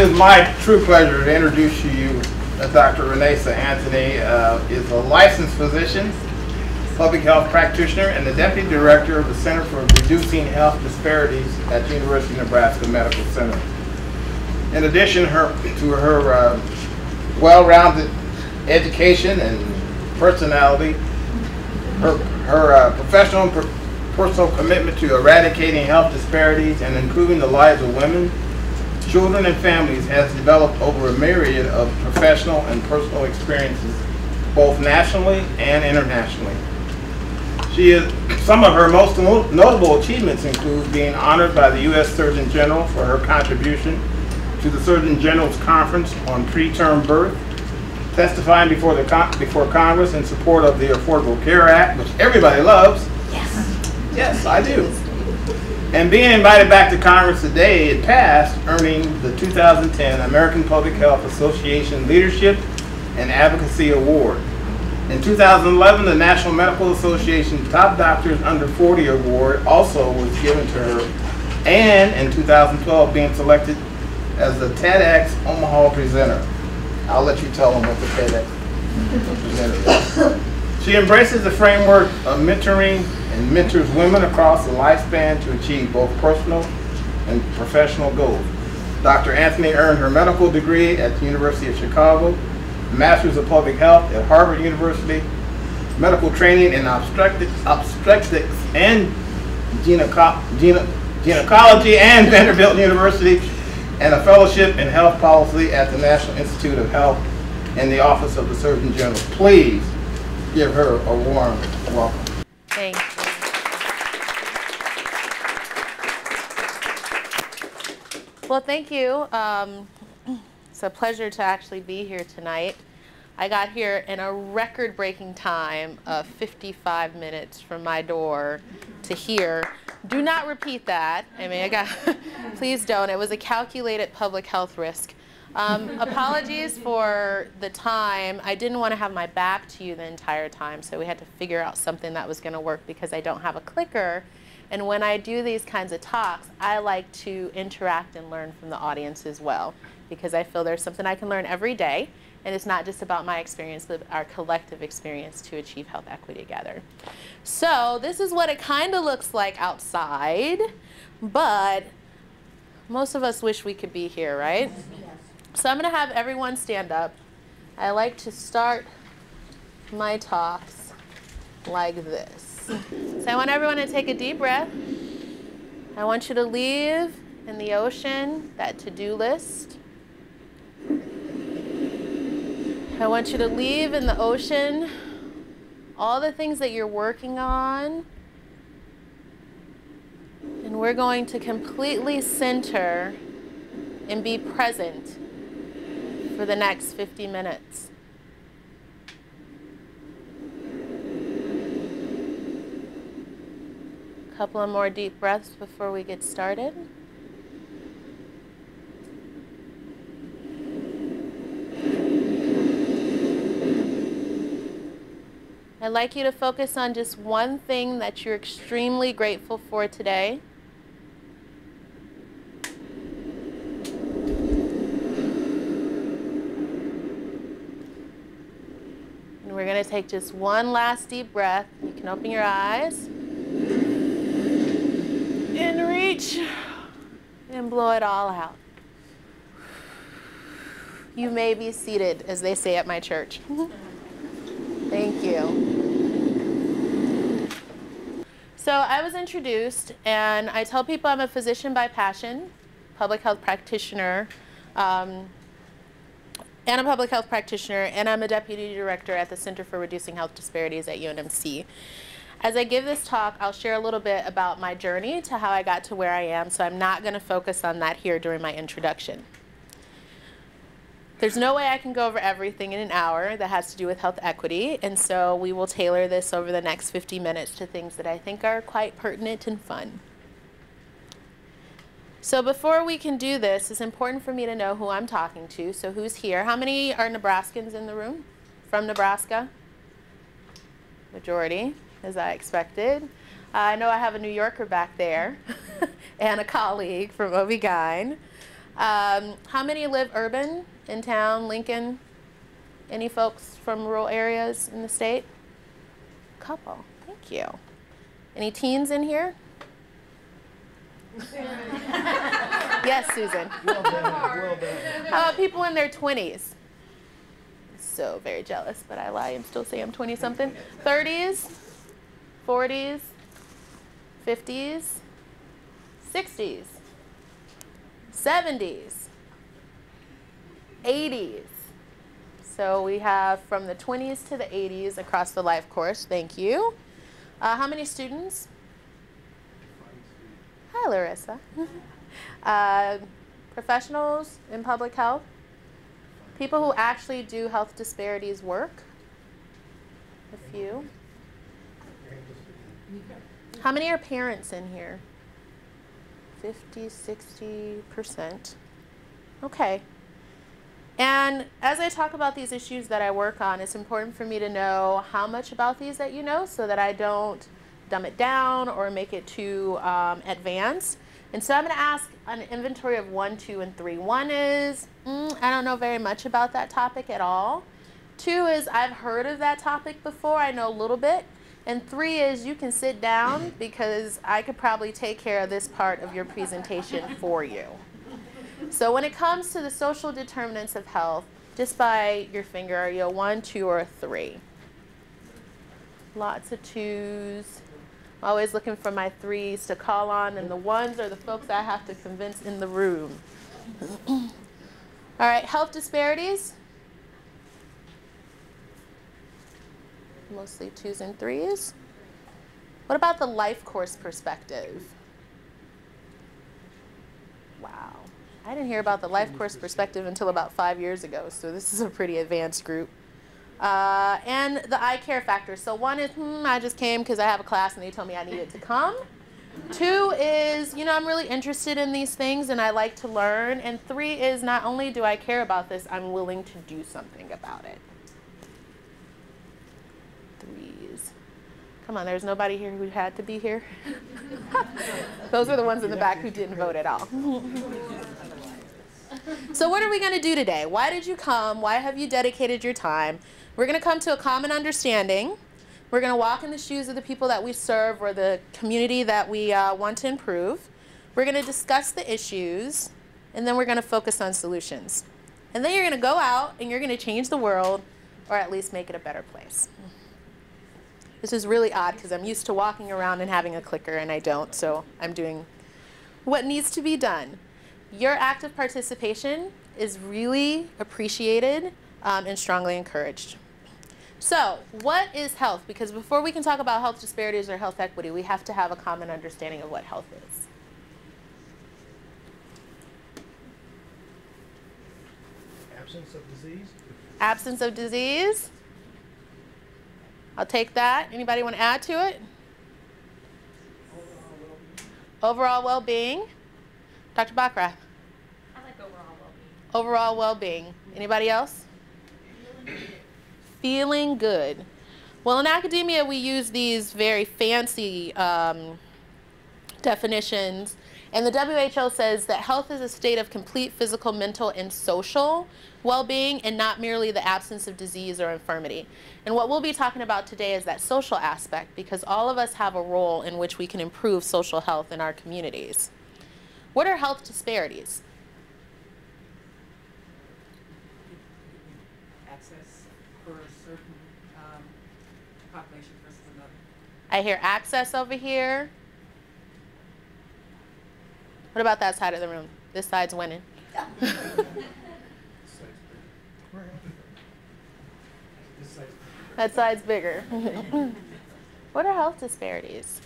is my true pleasure to introduce to you uh, Dr. Renaisa Anthony uh, is a licensed physician, public health practitioner, and the Deputy Director of the Center for Reducing Health Disparities at the University of Nebraska Medical Center. In addition her, to her uh, well-rounded education and personality, her, her uh, professional and personal commitment to eradicating health disparities and improving the lives of women, children, and families has developed over a myriad of professional and personal experiences, both nationally and internationally. She is, some of her most notable achievements include being honored by the U.S. Surgeon General for her contribution to the Surgeon General's Conference on Preterm Birth, testifying before, the con before Congress in support of the Affordable Care Act, which everybody loves. Yes. Yes, I do. And being invited back to Congress today, it passed, earning the 2010 American Public Health Association Leadership and Advocacy Award. In 2011, the National Medical Association Top Doctors Under 40 Award also was given to her, and in 2012, being selected as the TEDx Omaha presenter. I'll let you tell them what the TEDx presenter is. She embraces the framework of mentoring and mentors women across the lifespan to achieve both personal and professional goals. Dr. Anthony earned her medical degree at the University of Chicago, Master's of Public Health at Harvard University, medical training in obstetrics, and gyneco gyne gynecology and Vanderbilt University, and a fellowship in health policy at the National Institute of Health in the Office of the Surgeon General. Please give her a warm welcome. Thank you. Well, thank you. Um, it's a pleasure to actually be here tonight. I got here in a record-breaking time of 55 minutes from my door to here. Do not repeat that. I mean, I got, please don't. It was a calculated public health risk. Um, apologies for the time. I didn't want to have my back to you the entire time, so we had to figure out something that was going to work because I don't have a clicker and when I do these kinds of talks, I like to interact and learn from the audience as well because I feel there's something I can learn every day. And it's not just about my experience, but our collective experience to achieve health equity together. So this is what it kind of looks like outside, but most of us wish we could be here, right? So I'm going to have everyone stand up. I like to start my talks like this. So I want everyone to take a deep breath. I want you to leave in the ocean that to-do list. I want you to leave in the ocean all the things that you're working on. And we're going to completely center and be present for the next 50 minutes. A couple of more deep breaths before we get started. I'd like you to focus on just one thing that you're extremely grateful for today. We're going to take just one last deep breath. You can open your eyes and reach and blow it all out. You may be seated, as they say at my church. Thank you. So I was introduced, and I tell people I'm a physician by passion, public health practitioner, um, and a public health practitioner, and I'm a deputy director at the Center for Reducing Health Disparities at UNMC. As I give this talk, I'll share a little bit about my journey to how I got to where I am, so I'm not going to focus on that here during my introduction. There's no way I can go over everything in an hour that has to do with health equity, and so we will tailor this over the next 50 minutes to things that I think are quite pertinent and fun. So before we can do this, it's important for me to know who I'm talking to. So who's here? How many are Nebraskans in the room? From Nebraska? Majority as I expected. Uh, I know I have a New Yorker back there and a colleague from OB-GYN. Um, how many live urban in town, Lincoln? Any folks from rural areas in the state? Couple. Thank you. Any teens in here? yes, Susan. Well done, well done. How about people in their 20s? So very jealous, but I lie and still say I'm 20 something. 30s, 40s, 50s, 60s, 70s, 80s. So we have from the 20s to the 80s across the life course. Thank you. Uh, how many students? Hi, Larissa. uh, professionals in public health? People who actually do health disparities work? A few. How many are parents in here? 50, 60%. Okay. And as I talk about these issues that I work on, it's important for me to know how much about these that you know so that I don't dumb it down or make it too um, advanced. And so I'm going to ask an inventory of one, two, and three. One is, mm, I don't know very much about that topic at all. Two is, I've heard of that topic before, I know a little bit. And three is, you can sit down because I could probably take care of this part of your presentation for you. So when it comes to the social determinants of health, just by your finger, are you a one, two, or three? Lots of twos. I'm always looking for my threes to call on, and the ones are the folks I have to convince in the room. All right, health disparities. Mostly twos and threes. What about the life course perspective? Wow. I didn't hear about the life course perspective until about five years ago, so this is a pretty advanced group. Uh, and the I care factor. So one is, hmm, I just came because I have a class and they told me I needed to come. Two is, you know, I'm really interested in these things and I like to learn. And three is, not only do I care about this, I'm willing to do something about it. Threes. Come on, there's nobody here who had to be here. Those are the ones in the back who didn't vote at all. so, what are we going to do today? Why did you come? Why have you dedicated your time? We're going to come to a common understanding. We're going to walk in the shoes of the people that we serve or the community that we uh, want to improve. We're going to discuss the issues, and then we're going to focus on solutions. And then you're going to go out and you're going to change the world, or at least make it a better place. This is really odd because I'm used to walking around and having a clicker, and I don't, so I'm doing what needs to be done. Your active participation is really appreciated um, and strongly encouraged. So, what is health? Because before we can talk about health disparities or health equity, we have to have a common understanding of what health is. Absence of disease? Absence of disease. I'll take that. Anybody want to add to it? Overall well-being. Dr. Backrath. I like overall well-being. Overall well-being. Anybody else? Feeling good. Well, in academia, we use these very fancy um, definitions, and the WHO says that health is a state of complete physical, mental, and social well-being, and not merely the absence of disease or infirmity. And what we'll be talking about today is that social aspect, because all of us have a role in which we can improve social health in our communities. What are health disparities? access for a certain um, population versus another. I hear access over here. What about that side of the room? This side's winning. That side's bigger. what are health disparities?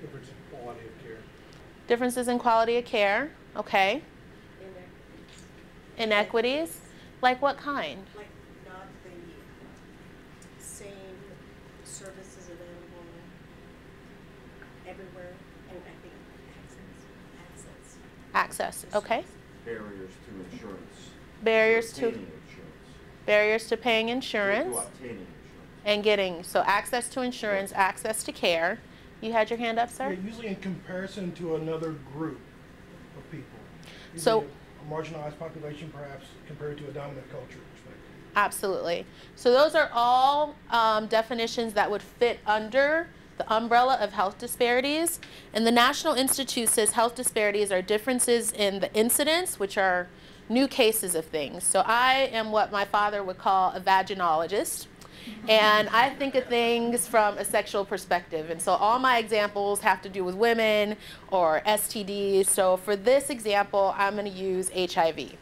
difference in quality of care. Differences in quality of care. Okay. Inequities. Like what kind? like not the same services available everywhere, and I think access, access. Access. Okay. barriers to insurance. Barriers to Obtaining insurance. barriers to paying insurance obtaining insurance. and getting so access to insurance, access to care. You had your hand up, Yeah, sir. usually in comparison to another group of people. So- A marginalized population perhaps compared to a dominant culture. Absolutely. So those are all um, definitions that would fit under the umbrella of health disparities. And the National Institute says health disparities are differences in the incidence, which are new cases of things. So I am what my father would call a vaginologist. And I think of things from a sexual perspective. And so all my examples have to do with women or STDs. So for this example, I'm going to use HIV.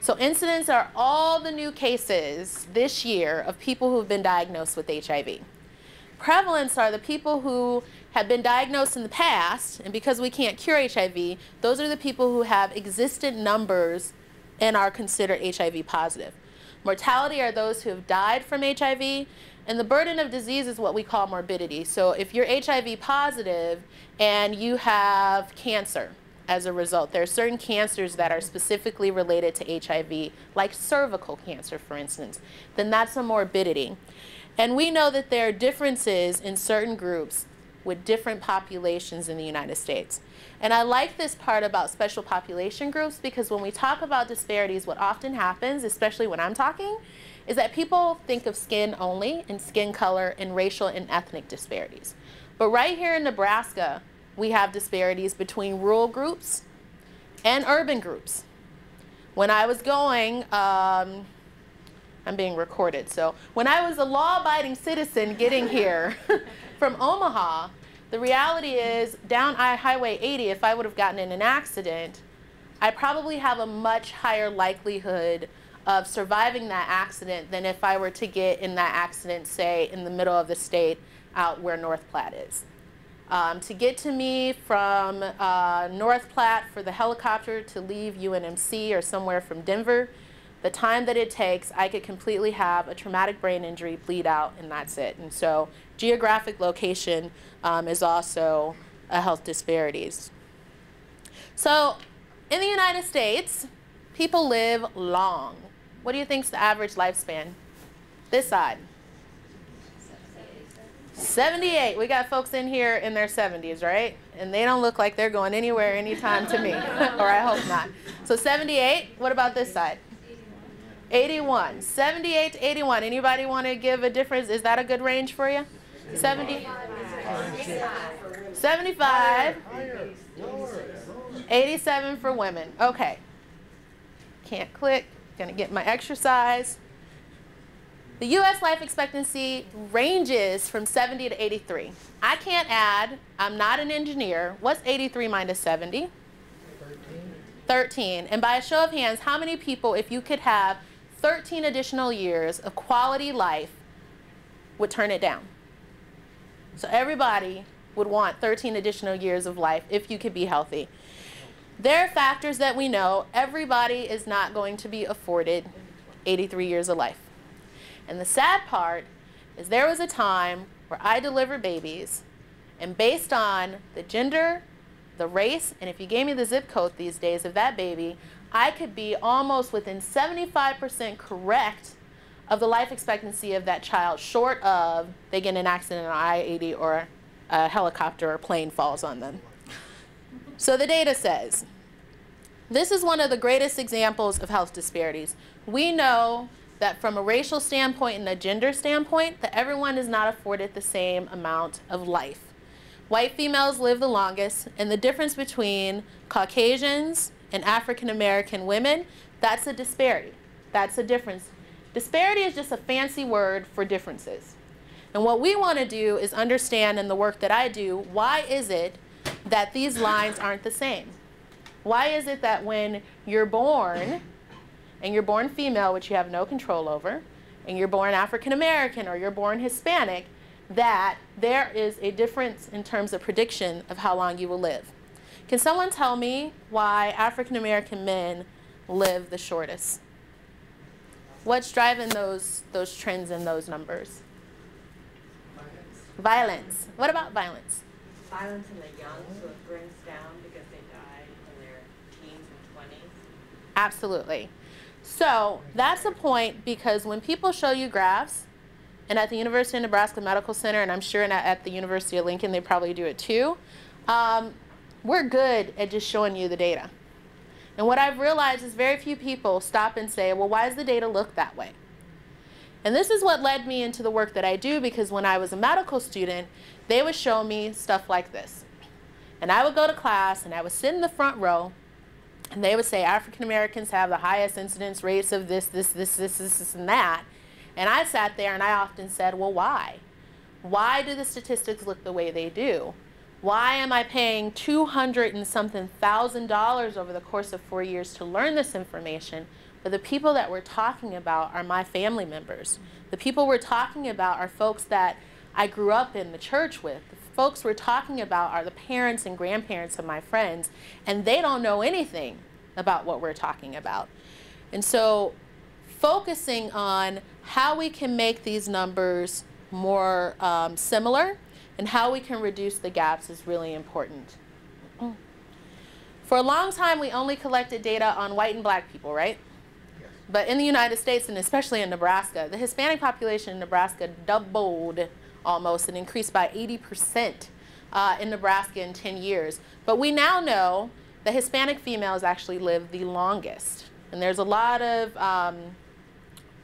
So incidents are all the new cases this year of people who have been diagnosed with HIV. Prevalence are the people who have been diagnosed in the past, and because we can't cure HIV, those are the people who have existent numbers and are considered HIV positive. Mortality are those who have died from HIV, and the burden of disease is what we call morbidity. So if you're HIV positive and you have cancer as a result, there are certain cancers that are specifically related to HIV, like cervical cancer, for instance, then that's a morbidity. And we know that there are differences in certain groups with different populations in the United States. And I like this part about special population groups because when we talk about disparities, what often happens, especially when I'm talking, is that people think of skin only and skin color and racial and ethnic disparities. But right here in Nebraska, we have disparities between rural groups and urban groups. When I was going, um, I'm being recorded. So when I was a law-abiding citizen getting here from Omaha, the reality is down I Highway 80, if I would have gotten in an accident, I probably have a much higher likelihood of surviving that accident than if I were to get in that accident, say, in the middle of the state out where North Platte is. Um, to get to me from uh, North Platte for the helicopter to leave UNMC or somewhere from Denver, the time that it takes, I could completely have a traumatic brain injury, bleed out, and that's it. And so geographic location um, is also a health disparities. So in the United States, people live long. What do you think's the average lifespan? This side. 78. We got folks in here in their 70s, right? And they don't look like they're going anywhere anytime to me, or I hope not. So 78. What about this side? 81. 78 to 81. Anybody want to give a difference? Is that a good range for you? 70? 75. 87 for women. Okay. Can't click. Gonna get my exercise. The US life expectancy ranges from 70 to 83. I can't add, I'm not an engineer. What's 83 minus 70? 13. 13. And by a show of hands, how many people, if you could have 13 additional years of quality life, would turn it down? So everybody would want 13 additional years of life if you could be healthy. There are factors that we know everybody is not going to be afforded 83 years of life. And the sad part is there was a time where I delivered babies, and based on the gender, the race, and if you gave me the zip code these days of that baby, I could be almost within 75% correct of the life expectancy of that child, short of they get in an accident on I-80 or a helicopter or plane falls on them. So the data says, this is one of the greatest examples of health disparities. We know that from a racial standpoint and a gender standpoint, that everyone is not afforded the same amount of life. White females live the longest, and the difference between Caucasians and African American women, that's a disparity. That's a difference. Disparity is just a fancy word for differences. And what we want to do is understand in the work that I do, why is it that these lines aren't the same? Why is it that when you're born, and you're born female, which you have no control over, and you're born African American or you're born Hispanic, that there is a difference in terms of prediction of how long you will live. Can someone tell me why African American men live the shortest? What's driving those, those trends and those numbers? Violence. Violence. What about violence? Violence in the young, so it brings down because they die in their teens and twenties. Absolutely. So that's a point because when people show you graphs, and at the University of Nebraska Medical Center, and I'm sure at the University of Lincoln they probably do it too, um, we're good at just showing you the data. And what I've realized is very few people stop and say, well, why does the data look that way? And this is what led me into the work that I do because when I was a medical student, they would show me stuff like this. And I would go to class and I would sit in the front row and they would say African Americans have the highest incidence rates of this, this, this, this, this, this, and that. And I sat there and I often said, well, why? Why do the statistics look the way they do? Why am I paying 200 and something thousand dollars over the course of four years to learn this information? But the people that we're talking about are my family members. The people we're talking about are folks that I grew up in the church with. The folks we're talking about are the parents and grandparents of my friends, and they don't know anything about what we're talking about. And so focusing on how we can make these numbers more um, similar and how we can reduce the gaps is really important. For a long time, we only collected data on white and black people, right? Yes. But in the United States, and especially in Nebraska, the Hispanic population in Nebraska doubled almost and increased by 80% uh, in Nebraska in 10 years. But we now know that Hispanic females actually live the longest. And there's a lot of um,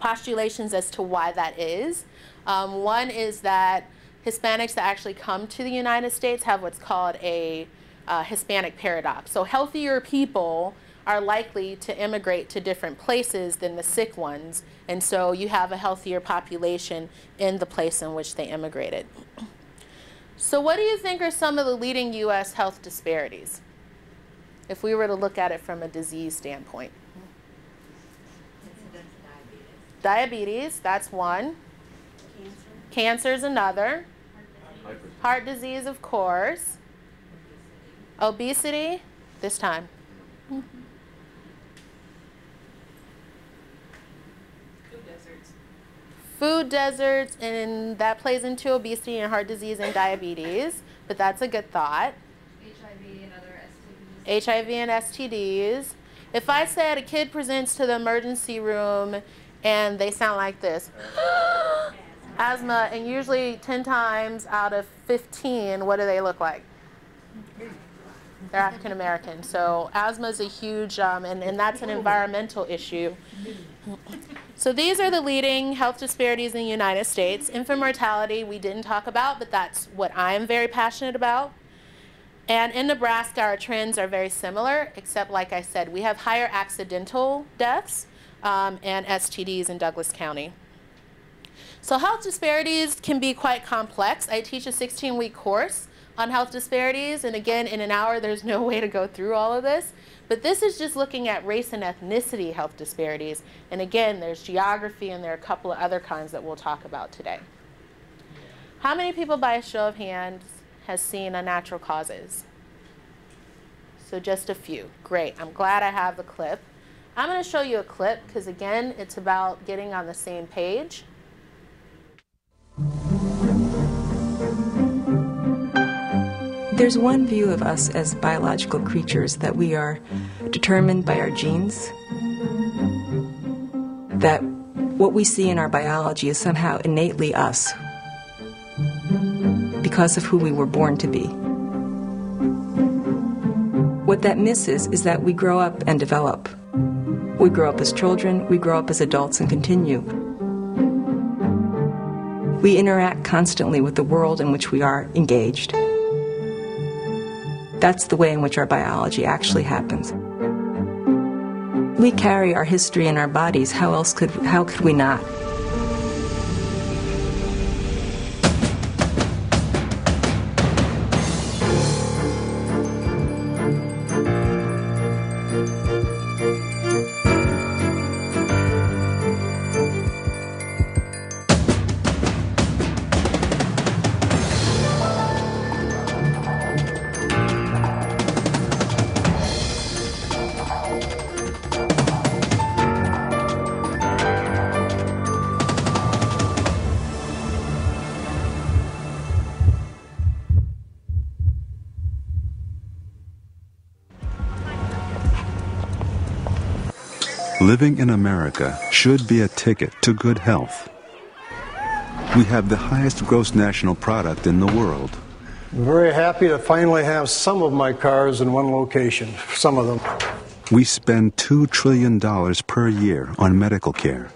postulations as to why that is. Um, one is that Hispanics that actually come to the United States have what's called a uh, Hispanic paradox. So healthier people are likely to immigrate to different places than the sick ones, and so you have a healthier population in the place in which they immigrated. So what do you think are some of the leading U.S. health disparities, if we were to look at it from a disease standpoint? Diabetes. Diabetes, that's one. Cancer. Cancer is another. Hyper- Heart disease, of course. Obesity, this time. Food deserts. Food deserts, and that plays into obesity and heart disease and diabetes, but that's a good thought. HIV and other STDs. HIV and STDs. If I said a kid presents to the emergency room and they sound like this, asthma, and usually 10 times out of 15, what do they look like? They're African American. So asthma is a huge, um, and, and that's an environmental issue. So these are the leading health disparities in the United States. Infant mortality we didn't talk about, but that's what I am very passionate about. And in Nebraska, our trends are very similar, except like I said, we have higher accidental deaths um, and STDs in Douglas County. So health disparities can be quite complex. I teach a 16-week course on health disparities, and again, in an hour, there's no way to go through all of this. But this is just looking at race and ethnicity health disparities. And again, there's geography, and there are a couple of other kinds that we'll talk about today. How many people, by a show of hands, has seen unnatural causes? So just a few. Great. I'm glad I have the clip. I'm going to show you a clip because, again, it's about getting on the same page. There's one view of us as biological creatures that we are determined by our genes, that what we see in our biology is somehow innately us because of who we were born to be. What that misses is that we grow up and develop. We grow up as children, we grow up as adults and continue. We interact constantly with the world in which we are engaged. That's the way in which our biology actually happens. We carry our history in our bodies. How else could how could we not? Living in America should be a ticket to good health. We have the highest gross national product in the world. I'm very happy to finally have some of my cars in one location, some of them. We spend $2 trillion per year on medical care.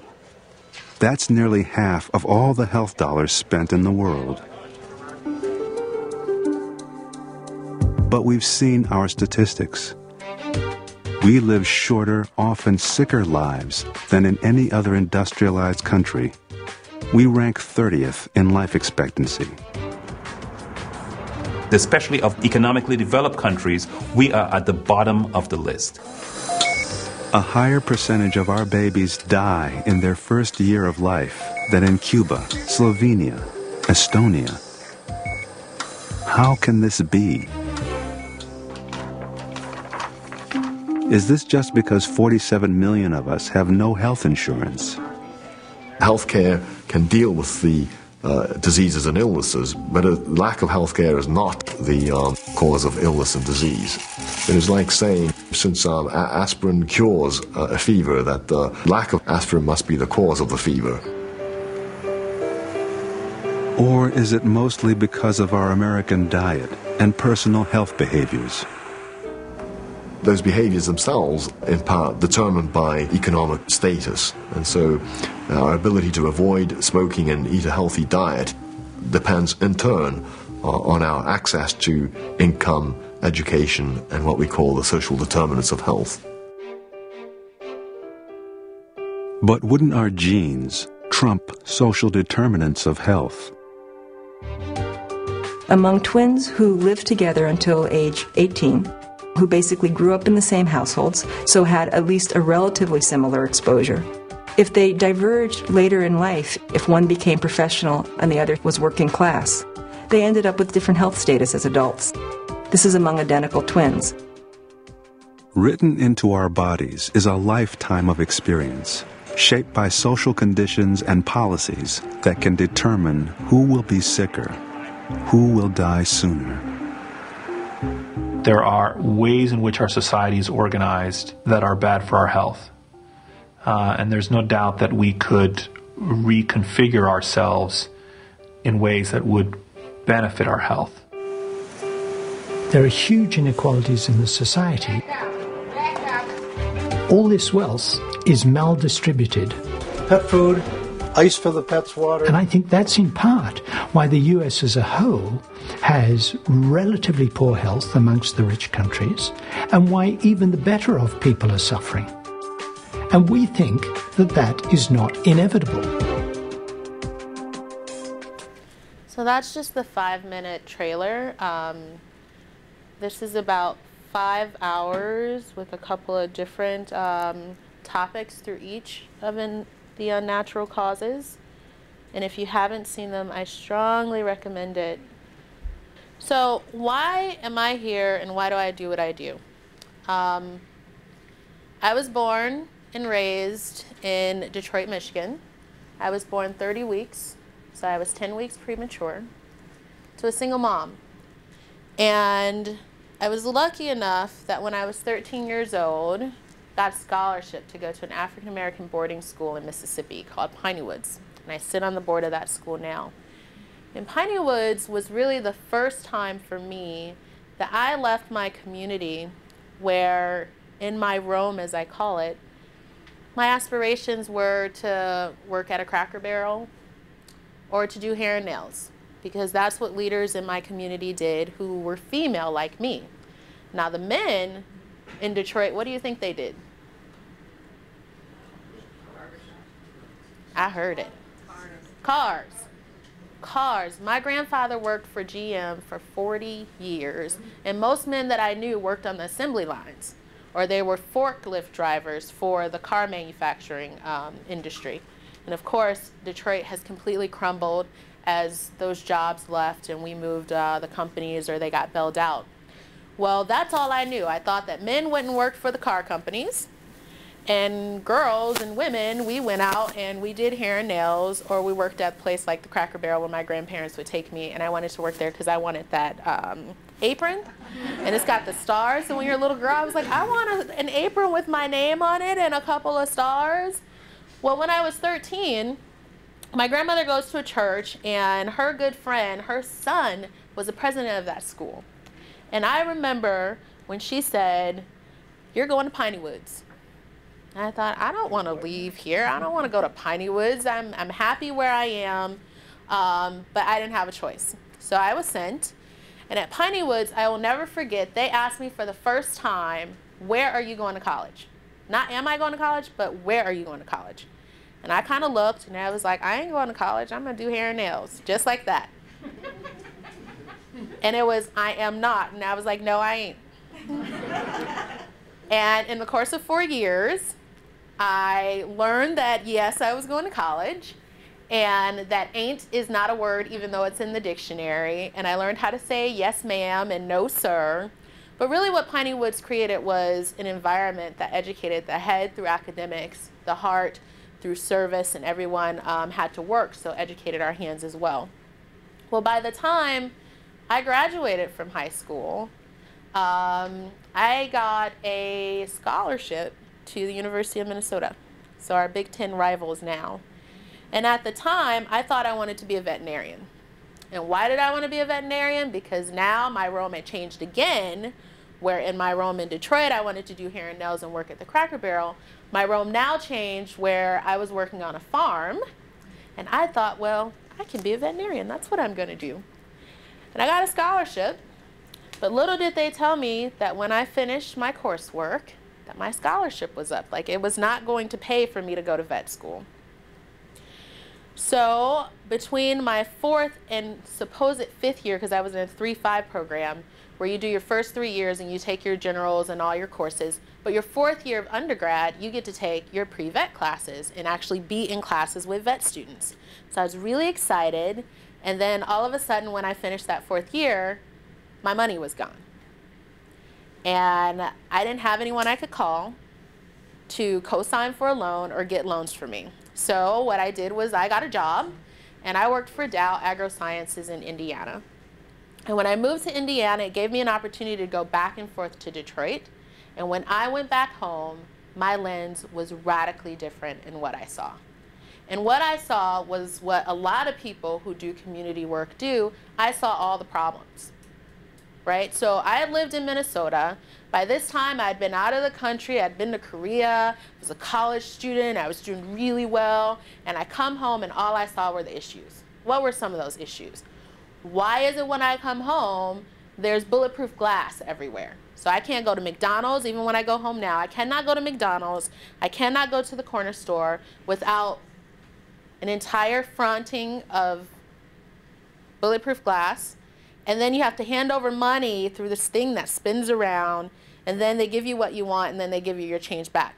That's nearly half of all the health dollars spent in the world. But we've seen our statistics. We live shorter, often sicker lives than in any other industrialized country. We rank 30th in life expectancy. Especially of economically developed countries, we are at the bottom of the list. A higher percentage of our babies die in their first year of life than in Cuba, Slovenia, Estonia. How can this be? Is this just because 47 million of us have no health insurance? Healthcare can deal with the uh, diseases and illnesses, but a lack of healthcare is not the um, cause of illness and disease. It is like saying, since um, aspirin cures uh, a fever, that the lack of aspirin must be the cause of the fever. Or is it mostly because of our American diet and personal health behaviors? Those behaviors themselves, in part, determined by economic status. And so uh, our ability to avoid smoking and eat a healthy diet depends, in turn, uh, on our access to income, education, and what we call the social determinants of health. But wouldn't our genes trump social determinants of health? Among twins who live together until age 18, who basically grew up in the same households, so had at least a relatively similar exposure. If they diverged later in life, if one became professional and the other was working class, they ended up with different health status as adults. This is among identical twins. Written into our bodies is a lifetime of experience, shaped by social conditions and policies that can determine who will be sicker, who will die sooner there are ways in which our society is organized that are bad for our health. Uh, and there's no doubt that we could reconfigure ourselves in ways that would benefit our health. There are huge inequalities in the society. All this wealth is maldistributed. Pet food, ice for the pets' water. And I think that's in part why the US as a whole has relatively poor health amongst the rich countries, and why even the better off people are suffering. And we think that that is not inevitable. So that's just the five minute trailer. Um, this is about five hours with a couple of different um, topics through each of an, the unnatural causes. And if you haven't seen them, I strongly recommend it. So, why am I here and why do I do what I do? Um, I was born and raised in Detroit, Michigan. I was born 30 weeks, so I was 10 weeks premature, to a single mom. And I was lucky enough that when I was 13 years old, got a scholarship to go to an African American boarding school in Mississippi called Piney Woods and I sit on the board of that school now. And Piney Woods was really the first time for me that I left my community where, in my Rome, as I call it, my aspirations were to work at a Cracker Barrel or to do hair and nails because that's what leaders in my community did who were female like me. Now, the men in Detroit, what do you think they did? I heard it. Cars. Cars. My grandfather worked for GM for 40 years, and most men that I knew worked on the assembly lines, or they were forklift drivers for the car manufacturing um, industry. And of course, Detroit has completely crumbled as those jobs left and we moved uh, the companies or they got bailed out. Well, that's all I knew. I thought that men wouldn't work for the car companies and girls and women, we went out and we did hair and nails, or we worked at a place like the Cracker Barrel where my grandparents would take me, and I wanted to work there because I wanted that um, apron, and it's got the stars. And when you're a little girl, I was like, I want a, an apron with my name on it and a couple of stars. Well, when I was 13, my grandmother goes to a church, and her good friend, her son, was the president of that school. And I remember when she said, You're going to Piney Woods. And I thought, I don't want to leave here. I don't want to go to Piney Woods. I'm, I'm happy where I am. Um, but I didn't have a choice. So I was sent. And at Piney Woods, I will never forget, they asked me for the first time, where are you going to college? Not am I going to college, but where are you going to college? And I kind of looked and I was like, I ain't going to college. I'm going to do hair and nails, just like that. and it was, I am not. And I was like, no, I ain't. and in the course of four years, I learned that yes, I was going to college and that ain't is not a word even though it's in the dictionary. And I learned how to say yes, ma'am, and no, sir. But really, what Piney Woods created was an environment that educated the head through academics, the heart through service, and everyone um, had to work, so educated our hands as well. Well, by the time I graduated from high school, um, I got a scholarship to the University of Minnesota. So our Big Ten rivals now. And at the time, I thought I wanted to be a veterinarian. And why did I want to be a veterinarian? Because now my role had changed again, where in my role in Detroit, I wanted to do hair and nails and work at the Cracker Barrel. My role now changed where I was working on a farm. And I thought, well, I can be a veterinarian. That's what I'm going to do. And I got a scholarship. But little did they tell me that when I finished my coursework, that my scholarship was up. Like it was not going to pay for me to go to vet school. So between my fourth and supposed fifth year, because I was in a 3-5 program, where you do your first three years and you take your generals and all your courses, but your fourth year of undergrad, you get to take your pre-vet classes and actually be in classes with vet students. So I was really excited, and then all of a sudden when I finished that fourth year, my money was gone. And I didn't have anyone I could call to co-sign for a loan or get loans for me. So what I did was I got a job and I worked for Dow AgroSciences in Indiana. And when I moved to Indiana, it gave me an opportunity to go back and forth to Detroit. And when I went back home, my lens was radically different in what I saw. And what I saw was what a lot of people who do community work do. I saw all the problems right? So I had lived in Minnesota. By this time, I'd been out of the country. I'd been to Korea. I was a college student. I was doing really well. And I come home, and all I saw were the issues. What were some of those issues? Why is it when I come home, there's bulletproof glass everywhere? So I can't go to McDonald's even when I go home now. I cannot go to McDonald's. I cannot go to the corner store without an entire fronting of bulletproof glass and then you have to hand over money through this thing that spins around, and then they give you what you want, and then they give you your change back.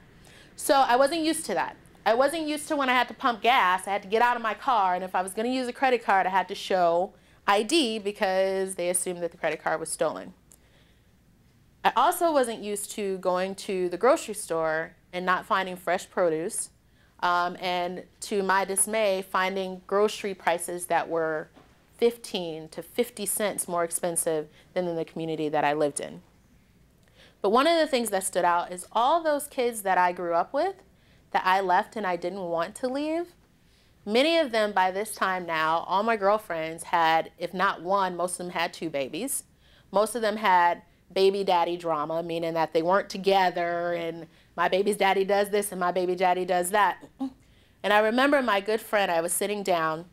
So I wasn't used to that. I wasn't used to when I had to pump gas, I had to get out of my car, and if I was going to use a credit card, I had to show ID because they assumed that the credit card was stolen. I also wasn't used to going to the grocery store and not finding fresh produce, um, and to my dismay, finding grocery prices that were 15 to 50 cents more expensive than in the community that I lived in. But one of the things that stood out is all those kids that I grew up with, that I left and I didn't want to leave, many of them by this time now, all my girlfriends had, if not one, most of them had two babies. Most of them had baby daddy drama, meaning that they weren't together and my baby's daddy does this and my baby daddy does that. And I remember my good friend, I was sitting down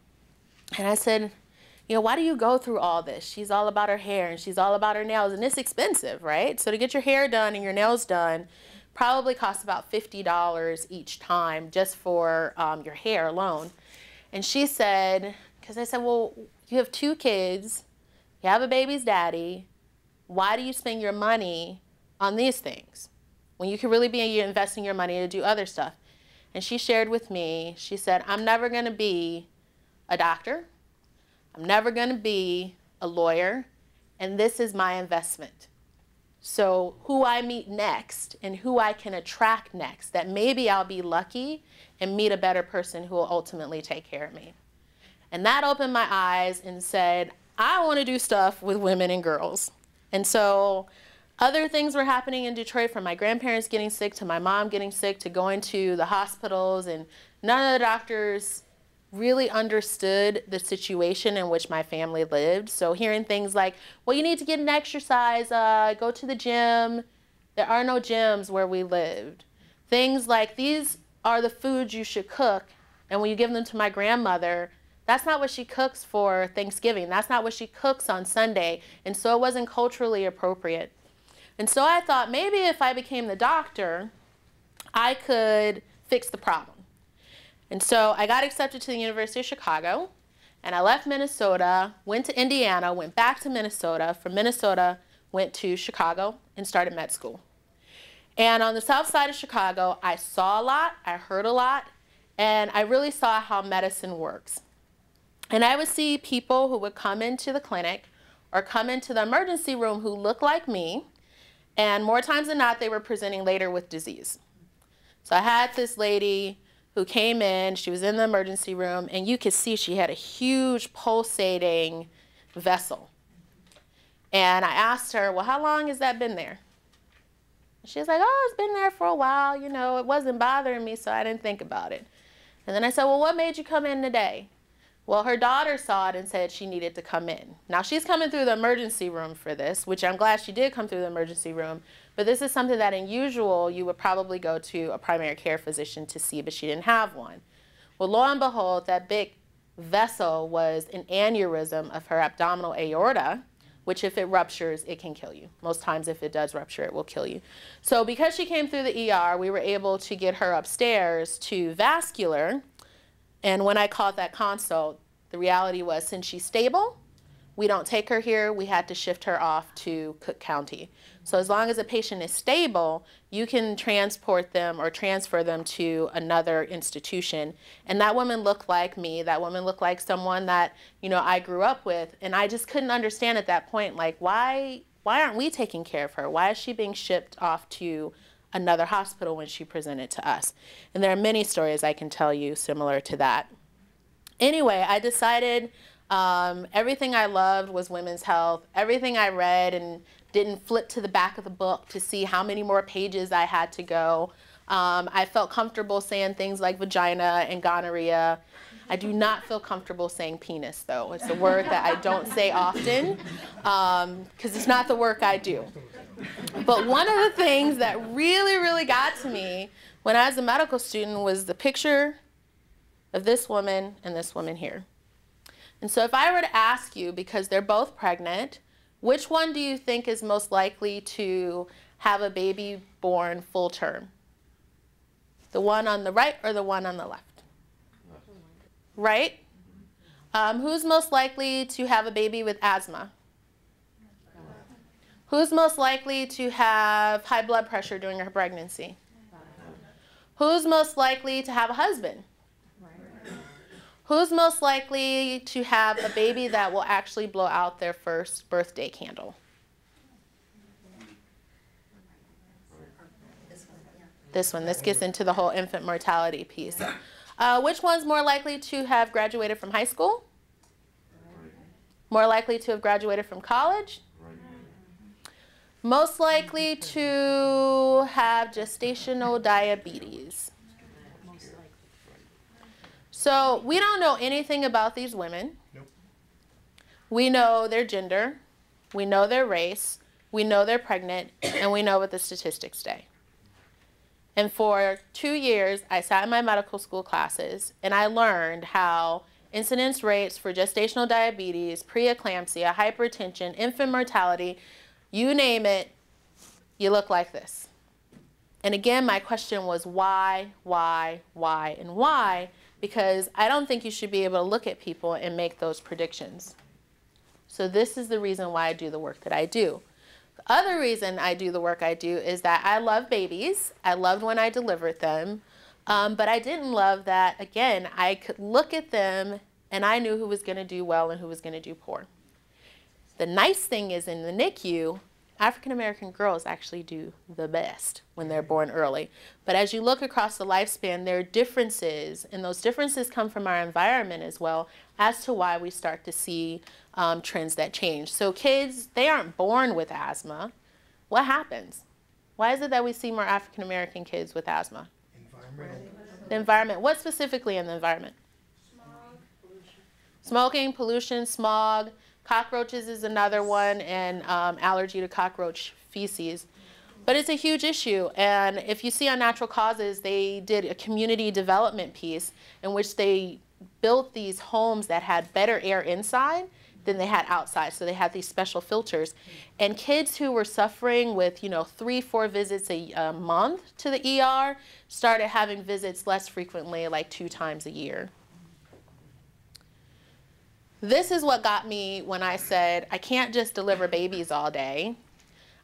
and I said, you know, why do you go through all this? She's all about her hair and she's all about her nails, and it's expensive, right? So to get your hair done and your nails done probably costs about $50 each time just for um, your hair alone. And she said, because I said, well, you have two kids, you have a baby's daddy, why do you spend your money on these things when you could really be investing your money to do other stuff? And she shared with me, she said, I'm never going to be a doctor. I'm never going to be a lawyer, and this is my investment. So, who I meet next and who I can attract next, that maybe I'll be lucky and meet a better person who will ultimately take care of me. And that opened my eyes and said, I want to do stuff with women and girls. And so, other things were happening in Detroit from my grandparents getting sick to my mom getting sick to going to the hospitals, and none of the doctors really understood the situation in which my family lived. So hearing things like, well, you need to get an exercise, uh, go to the gym, There are no gyms where we lived. Things like these are the foods you should cook, and when you give them to my grandmother, that's not what she cooks for Thanksgiving. That's not what she cooks on Sunday. And so it wasn't culturally appropriate. And so I thought maybe if I became the doctor, I could fix the problem. And so I got accepted to the University of Chicago, and I left Minnesota, went to Indiana, went back to Minnesota. From Minnesota, went to Chicago and started med school. And on the south side of Chicago, I saw a lot, I heard a lot, and I really saw how medicine works. And I would see people who would come into the clinic or come into the emergency room who looked like me, and more times than not, they were presenting later with disease. So I had this lady who came in, she was in the emergency room, and you could see she had a huge pulsating vessel. And I asked her, Well, how long has that been there? She's like, Oh, it's been there for a while. You know, it wasn't bothering me, so I didn't think about it. And then I said, Well, what made you come in today? Well, her daughter saw it and said she needed to come in. Now, she's coming through the emergency room for this, which I'm glad she did come through the emergency room, but this is something that in usual you would probably go to a primary care physician to see, but she didn't have one. Well, lo and behold, that big vessel was an aneurysm of her abdominal aorta, which if it ruptures, it can kill you. Most times if it does rupture, it will kill you. So because she came through the ER, we were able to get her upstairs to vascular, and when I called that consult, the reality was since she's stable, we don't take her here, we had to shift her off to Cook County. So as long as a patient is stable, you can transport them or transfer them to another institution. And that woman looked like me. That woman looked like someone that, you know, I grew up with. And I just couldn't understand at that point, like, why why aren't we taking care of her? Why is she being shipped off to another hospital when she presented to us. And there are many stories I can tell you similar to that. Anyway, I decided um, everything I loved was women's health. Everything I read and didn't flip to the back of the book to see how many more pages I had to go. Um, I felt comfortable saying things like vagina and gonorrhea. I do not feel comfortable saying penis, though. It's a word that I don't say often because um, it's not the work I do. But one of the things that really, really got to me when I was a medical student was the picture of this woman and this woman here. And so if I were to ask you, because they're both pregnant, which one do you think is most likely to have a baby born full term? The one on the right or the one on the left? Right? Um, who's most likely to have a baby with asthma? Who's most likely to have high blood pressure during her pregnancy? Who's most likely to have a husband? Who's most likely to have a baby that will actually blow out their first birthday candle? This one. This gets into the whole infant mortality piece. Uh, which one's more likely to have graduated from high school? More likely to have graduated from college? Most likely to have gestational diabetes. So we don't know anything about these women. Nope. We know their gender, we know their race, we know they're pregnant, and we know what the statistics say. And for two years, I sat in my medical school classes and I learned how incidence rates for gestational diabetes, preeclampsia, hypertension, infant mortality, you name it, you look like this. And again, my question was why, why, why, and why? Because I don't think you should be able to look at people and make those predictions. So this is the reason why I do the work that I do. The other reason I do the work I do is that I love babies. I loved when I delivered them. Um, but I didn't love that, again, I could look at them and I knew who was going to do well and who was going to do poor. The nice thing is in the NICU, African American girls actually do the best when they're born early. But as you look across the lifespan, there are differences, and those differences come from our environment as well as to why we start to see um, trends that change. So kids, they aren't born with asthma. What happens? Why is it that we see more African American kids with asthma? Environmental. The environment. What specifically in the environment? Smog. Smoking, pollution, smog, Cockroaches is another one, and um, allergy to cockroach feces. But it's a huge issue. And if you see on Natural Causes, they did a community development piece in which they built these homes that had better air inside than they had outside. So they had these special filters. And kids who were suffering with, you know, three, four visits a, a month to the ER started having visits less frequently, like two times a year. This is what got me when I said, I can't just deliver babies all day.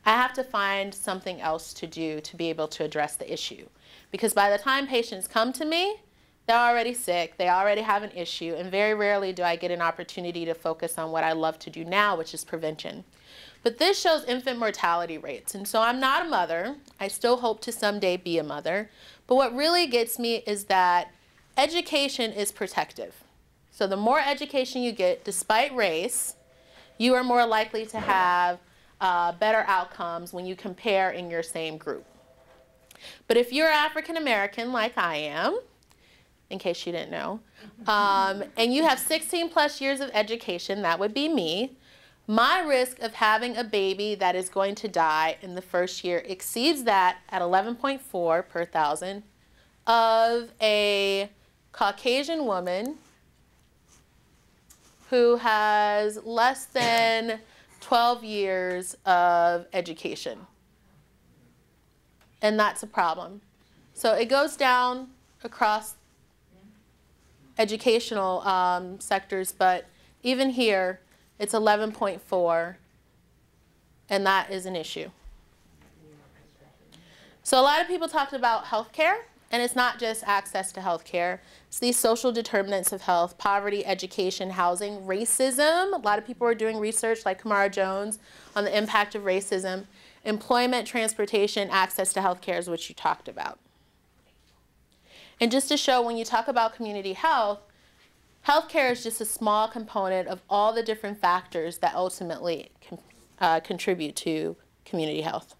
I have to find something else to do to be able to address the issue. Because by the time patients come to me, they're already sick, they already have an issue, and very rarely do I get an opportunity to focus on what I love to do now, which is prevention. But this shows infant mortality rates. And so I'm not a mother. I still hope to someday be a mother. But what really gets me is that education is protective. So the more education you get, despite race, you are more likely to have uh, better outcomes when you compare in your same group. But if you're African American like I am, in case you didn't know, um, and you have 16 plus years of education, that would be me, my risk of having a baby that is going to die in the first year exceeds that at 11.4 per thousand of a Caucasian woman who has less than 12 years of education. And that's a problem. So it goes down across educational um, sectors, but even here, it's 11.4, and that is an issue. So a lot of people talked about health care, and it's not just access to health care. It's these social determinants of health, poverty, education, housing, racism. A lot of people are doing research like Camara Jones on the impact of racism. Employment, transportation, access to health care is what you talked about. And just to show when you talk about community health, healthcare is just a small component of all the different factors that ultimately uh, contribute to community health.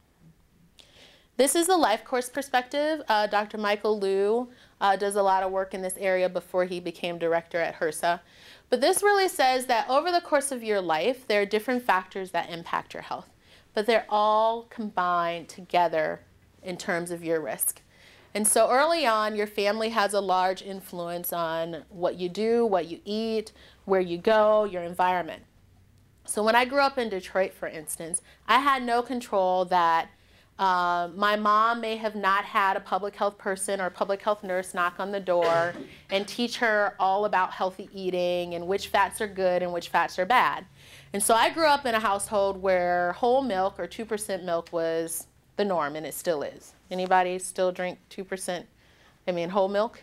This is the life course perspective. Uh, Dr. Michael Lu uh, does a lot of work in this area before he became director at HRSA. But this really says that over the course of your life, there are different factors that impact your health, but they're all combined together in terms of your risk. And so early on, your family has a large influence on what you do, what you eat, where you go, your environment. So when I grew up in Detroit, for instance, I had no control that uh, my mom may have not had a public health person or public health nurse knock on the door and teach her all about healthy eating and which fats are good and which fats are bad. And so I grew up in a household where whole milk or 2% milk was the norm, and it still is. Anybody still drink 2%? I mean, whole milk?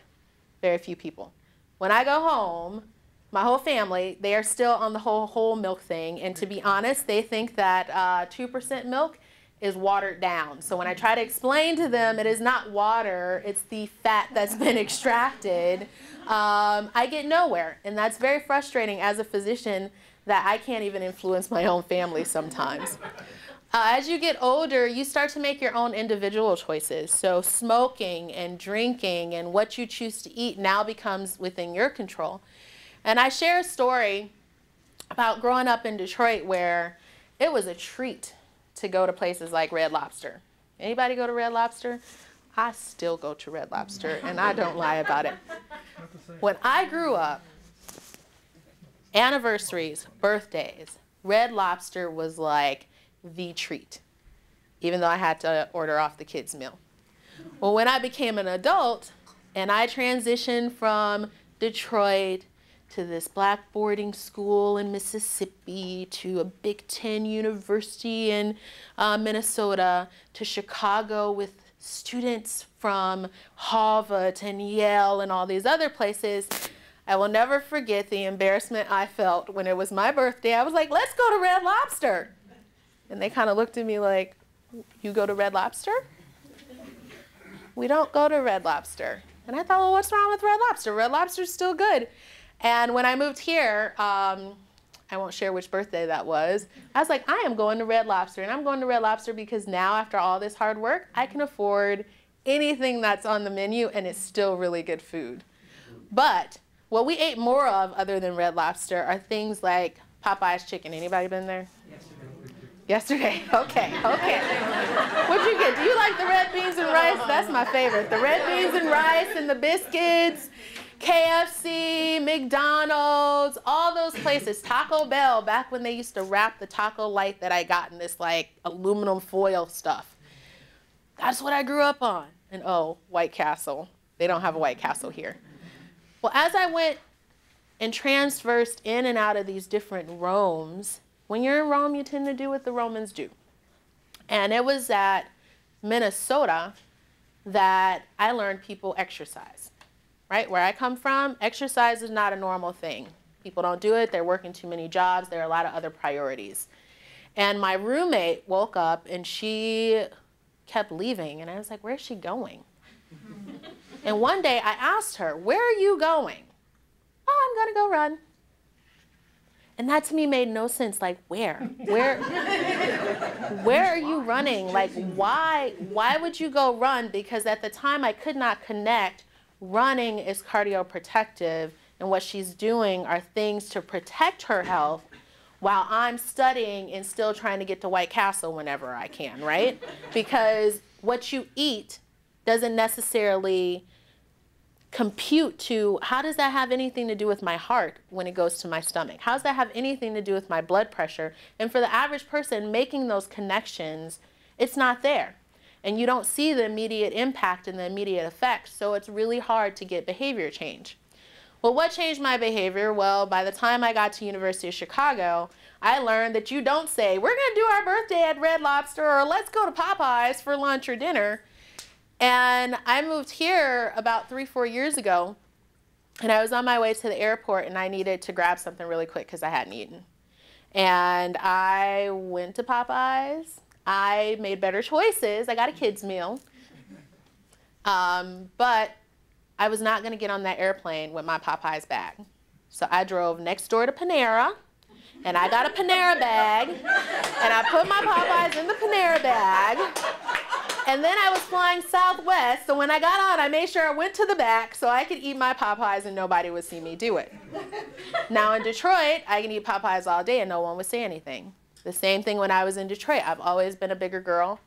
Very few people. When I go home, my whole family, they are still on the whole whole milk thing. And to be honest, they think that uh, 2% milk is watered down. So when I try to explain to them it is not water, it's the fat that's been extracted, um, I get nowhere. And that's very frustrating as a physician that I can't even influence my own family sometimes. Uh, as you get older, you start to make your own individual choices. So smoking and drinking and what you choose to eat now becomes within your control. And I share a story about growing up in Detroit where it was a treat to go to places like Red Lobster. Anybody go to Red Lobster? I still go to Red Lobster, and I don't lie about it. When I grew up, anniversaries, birthdays, Red Lobster was like the treat, even though I had to order off the kids' meal. Well, when I became an adult and I transitioned from Detroit to this black boarding school in Mississippi, to a Big Ten university in uh, Minnesota, to Chicago with students from Harvard and Yale and all these other places. I will never forget the embarrassment I felt when it was my birthday. I was like, let's go to Red Lobster. And they kind of looked at me like, you go to Red Lobster? We don't go to Red Lobster. And I thought, well, what's wrong with Red Lobster? Red Lobster's still good. And when I moved here, um, I won't share which birthday that was. I was like, I am going to Red Lobster. And I'm going to Red Lobster because now, after all this hard work, I can afford anything that's on the menu and it's still really good food. But what we ate more of other than Red Lobster are things like Popeye's chicken. Anybody been there? Yesterday. Yesterday. Okay. Okay. What'd you get? Do you like the red beans and rice, that's my favorite. The red beans and rice and the biscuits, KFC, McDonald's, all those places. Taco Bell, back when they used to wrap the taco light that I got in this like aluminum foil stuff. That's what I grew up on. And oh, White Castle. They don't have a White Castle here. Well, as I went and transversed in and out of these different Romes, when you're in Rome, you tend to do what the Romans do. And it was at Minnesota that I learned people exercise, right? Where I come from, exercise is not a normal thing. People don't do it, they're working too many jobs, there are a lot of other priorities. And my roommate woke up and she kept leaving, and I was like, where's she going? and one day I asked her, where are you going? Oh, I'm gonna go run. And that to me made no sense. Like, where? Where? where are you running? Like, why? Why would you go run? Because at the time I could not connect. Running is cardioprotective, and what she's doing are things to protect her health while I'm studying and still trying to get to White Castle whenever I can, right? Because what you eat doesn't necessarily compute to how does that have anything to do with my heart when it goes to my stomach? How does that have anything to do with my blood pressure? And for the average person making those connections, it's not there. And you don't see the immediate impact and the immediate effects, so it's really hard to get behavior change. Well, what changed my behavior? Well, by the time I got to University of Chicago, I learned that you don't say, we're going to do our birthday at Red Lobster or let's go to Popeyes for lunch or dinner. And I moved here about three, four years ago, and I was on my way to the airport, and I needed to grab something really quick because I hadn't eaten. And I went to Popeyes. I made better choices. I got a kids meal. Um, but I was not going to get on that airplane with my Popeyes bag. So I drove next door to Panera, and I got a Panera bag, and I put my Popeyes in the Panera bag, and then I was flying Southwest, so when I got on, I made sure I went to the back so I could eat my Popeyes and nobody would see me do it. now in Detroit, I can eat Popeyes all day and no one would say anything. The same thing when I was in Detroit. I've always been a bigger girl.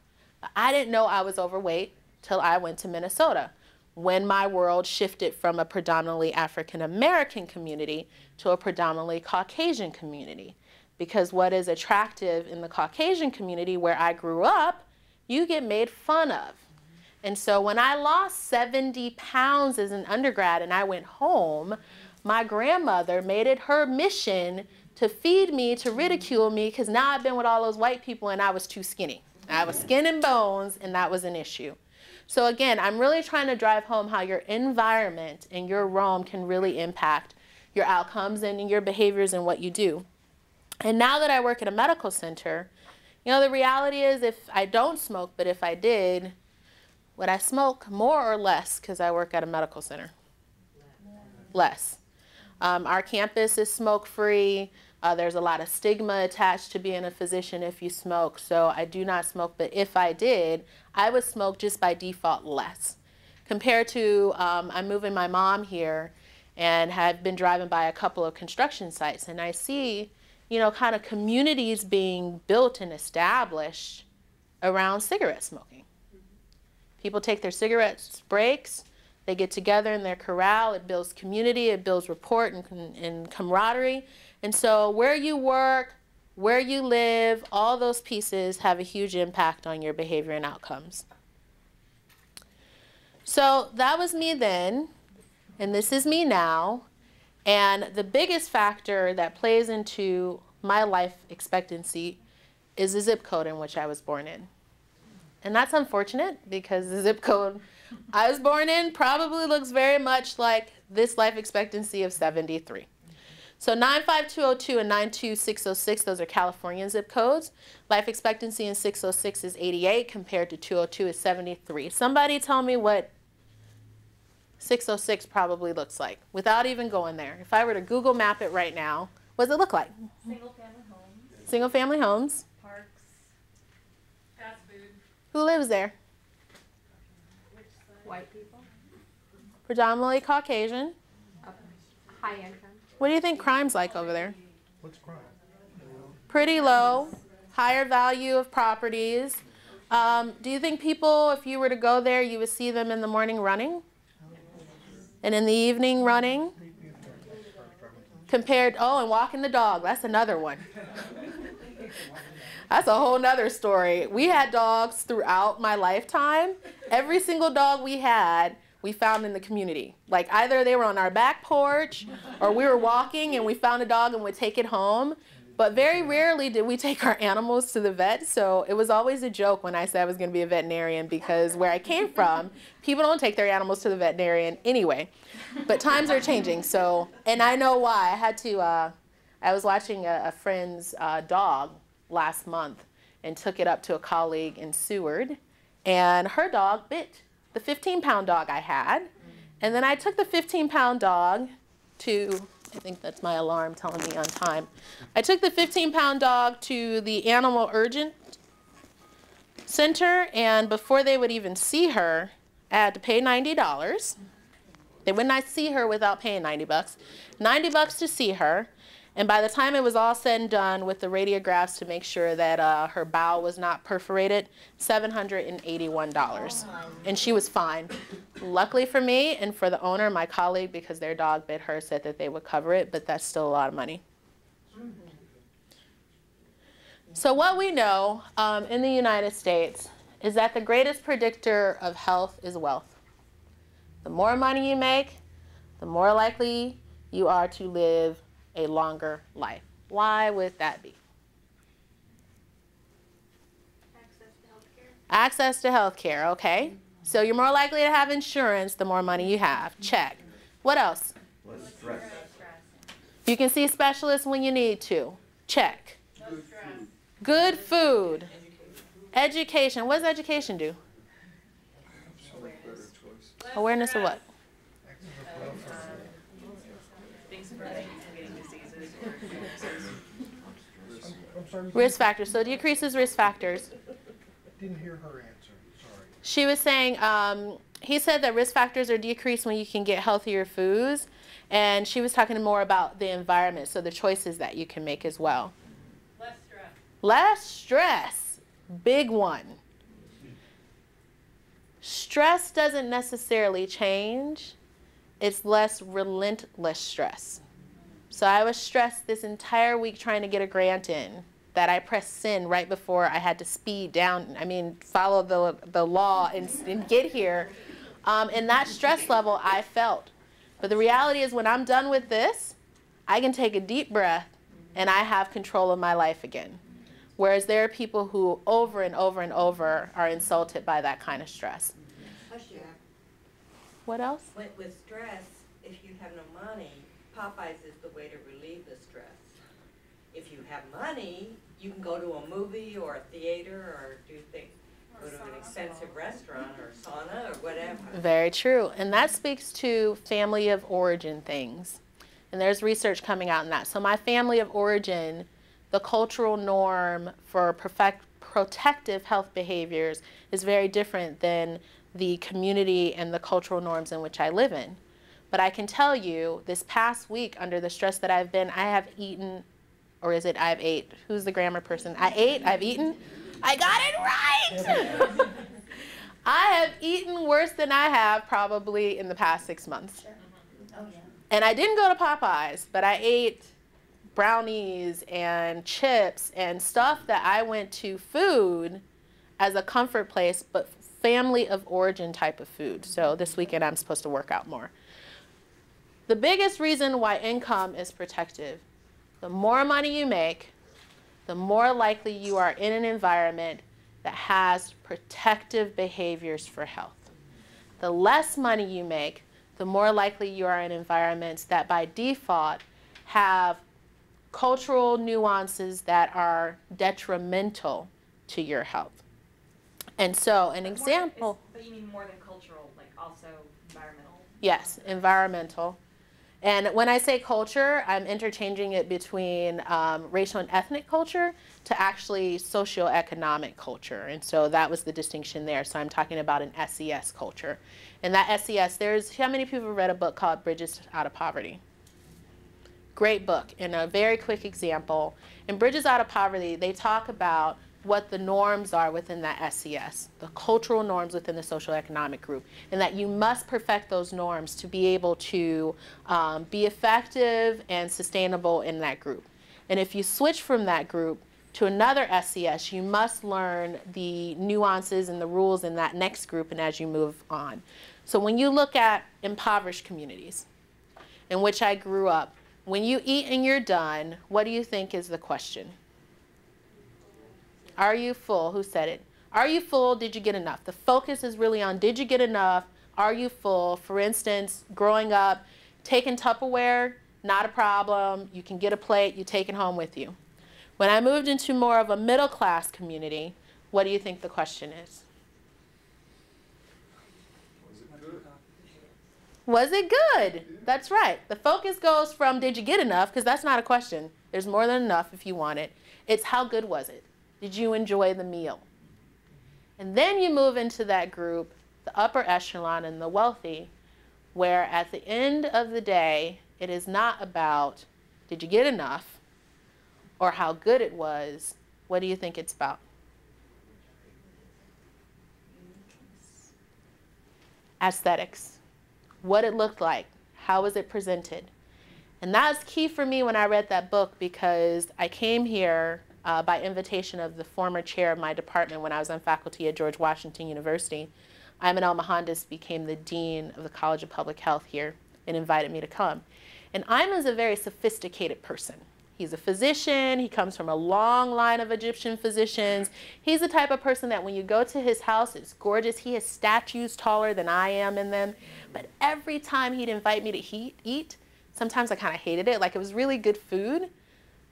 I didn't know I was overweight till I went to Minnesota when my world shifted from a predominantly African American community to a predominantly Caucasian community. Because what is attractive in the Caucasian community where I grew up you get made fun of. And so when I lost 70 pounds as an undergrad and I went home, my grandmother made it her mission to feed me, to ridicule me, because now I've been with all those white people and I was too skinny. I was skin and bones, and that was an issue. So again, I'm really trying to drive home how your environment and your realm can really impact your outcomes and your behaviors and what you do. And now that I work at a medical center, you know, the reality is if I don't smoke, but if I did, would I smoke more or less because I work at a medical center? Less. Um, our campus is smoke free. Uh, there's a lot of stigma attached to being a physician if you smoke. So I do not smoke, but if I did, I would smoke just by default less. Compared to, um, I'm moving my mom here and have been driving by a couple of construction sites, and I see you know, kind of communities being built and established around cigarette smoking. People take their cigarette breaks, they get together in their corral, it builds community, it builds rapport and, and camaraderie. And so where you work, where you live, all those pieces have a huge impact on your behavior and outcomes. So that was me then, and this is me now. And the biggest factor that plays into my life expectancy is the zip code in which I was born in. And that's unfortunate because the zip code I was born in probably looks very much like this life expectancy of 73. So 95202 and 92606, those are Californian zip codes. Life expectancy in 606 is 88 compared to 202 is 73. Somebody tell me what 606 probably looks like without even going there. If I were to Google map it right now, what does it look like? Single family homes. Single family homes. Parks. Fast food. Who lives there? White people. Predominantly Caucasian. High income. What do you think crime's like over there? What's crime? Pretty low, higher value of properties. Um, do you think people, if you were to go there, you would see them in the morning running? And in the evening running? Compared, oh, and walking the dog. That's another one. That's a whole nother story. We had dogs throughout my lifetime. Every single dog we had, we found in the community. Like either they were on our back porch or we were walking and we found a dog and would take it home. But very rarely did we take our animals to the vet. So it was always a joke when I said I was going to be a veterinarian because where I came from, people don't take their animals to the veterinarian anyway. But times are changing. So, and I know why. I had to, uh, I was watching a, a friend's uh, dog last month and took it up to a colleague in Seward. And her dog bit the 15 pound dog I had. And then I took the 15 pound dog to, I think that's my alarm telling me on time. I took the 15 pound dog to the animal urgent center. And before they would even see her, I had to pay $90. They would not see her without paying 90 bucks. 90 bucks to see her. And by the time it was all said and done with the radiographs to make sure that uh, her bowel was not perforated, $781. And she was fine. Luckily for me and for the owner, my colleague, because their dog bit her, said that they would cover it, but that's still a lot of money. So what we know um, in the United States is that the greatest predictor of health is wealth. The more money you make, the more likely you are to live a longer life. Why would that be? Access to health care, okay. So you're more likely to have insurance the more money you have. Check. What else? Less stress. You can see specialists when you need to. Check. Good food. Education. What does education do? Awareness of what? I'm sorry. Risk factors. So it decreases risk factors. Didn't hear her answer, sorry. She was saying, um, he said that risk factors are decreased when you can get healthier foods. And she was talking more about the environment, so the choices that you can make as well. Less stress. Less stress. Big one. Stress doesn't necessarily change, it's less relentless stress. So I was stressed this entire week trying to get a grant in that I pressed sin right before I had to speed down, I mean, follow the, the law and, and get here. Um, and that stress level I felt. But the reality is, when I'm done with this, I can take a deep breath and I have control of my life again. Whereas there are people who over and over and over are insulted by that kind of stress. What else? With, with stress, if you have no money, Popeyes is the way to relieve the stress. If you have money, you can go to a movie or a theater or do things, go to an expensive restaurant or sauna or whatever. Very true. And that speaks to family of origin things. And there's research coming out in that. So, my family of origin, the cultural norm for perfect, protective health behaviors is very different than the community and the cultural norms in which I live in. But I can tell you, this past week, under the stress that I've been, I have eaten, or is it I've ate? Who's the grammar person? I ate, I've eaten. I got it right! I have eaten worse than I have probably in the past six months. And I didn't go to Popeyes, but I ate brownies and chips and stuff that I went to food as a comfort place, but family of origin type of food. So this weekend I'm supposed to work out more. The biggest reason why income is protective, the more money you make, the more likely you are in an environment that has protective behaviors for health. The less money you make, the more likely you are in environments that by default have cultural nuances that are detrimental to your health. And so, an But example. is- But you mean more than cultural, like also environmental? Yes, environmental. And when I say culture, I'm interchanging it between um, racial and ethnic culture to actually socioeconomic culture. And so that was the distinction there. So I'm talking about an SES culture. And that SES, there's how many people read a book called Bridges Out of Poverty? Great book. And a very quick example. In Bridges Out of Poverty, they talk about what the norms are within that SES, the cultural norms within the social economic group, and that you must perfect those norms to be able to um, be effective and sustainable in that group. And if you switch from that group to another SES, you must learn the nuances and the rules in that next group and as you move on. So when you look at impoverished communities in which I grew up, when you eat and you're done, what do you think is the question? Are you full? Who said it? Are you full? Did you get enough? The focus is really on did you get enough? Are you full? For instance, growing up, taking Tupperware, not a problem. You can get a plate, you take it home with you. When I moved into more of a middle class community, what do you think the question is? Was it good? That's right. The focus goes from did you get enough? Because that's not a question. There's more than enough if you want it. It's how good was it? Did you enjoy the meal? And then you move into that group, the upper echelon and the wealthy, where at the end of the day, it is not about did you get enough or how good it was. What do you think it's about? Aesthetics. What it looked like. How was it presented? And that's key for me when I read that book because I came here uh, by invitation of the former chair of my department when I was on faculty at George Washington University. Ayman El-Mohandes became the dean of the College of Public Health here and invited me to come. And Ayman's a very sophisticated person. He's a physician. He comes from a long line of Egyptian physicians. He's the type of person that when you go to his house, it's gorgeous. He has statues taller than I am in them. But every time he'd invite me to he eat, sometimes I kind of hated it. Like it was really good food,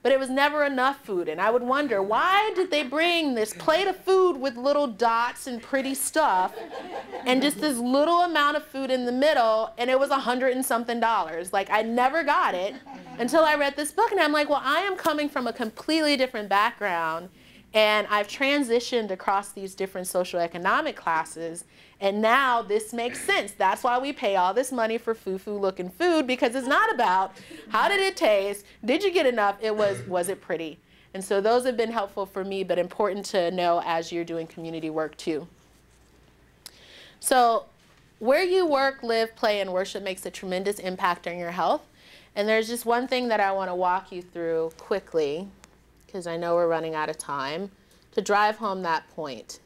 but it was never enough food. And I would wonder, why did they bring this plate of food with little dots and pretty stuff and just this little amount of food in the middle and it was a hundred and something dollars? Like I never got it until I read this book and I'm like, well, I am coming from a completely different background and I've transitioned across these different social economic classes and now this makes sense. That's why we pay all this money for foo-foo looking food because it's not about how did it taste, did you get enough, it was, was it pretty? And so those have been helpful for me, but important to know as you're doing community work too. So where you work, live, play, and worship makes a tremendous impact on your health. And there's just one thing that I want to walk you through quickly, because I know we're running out of time, to drive home that point.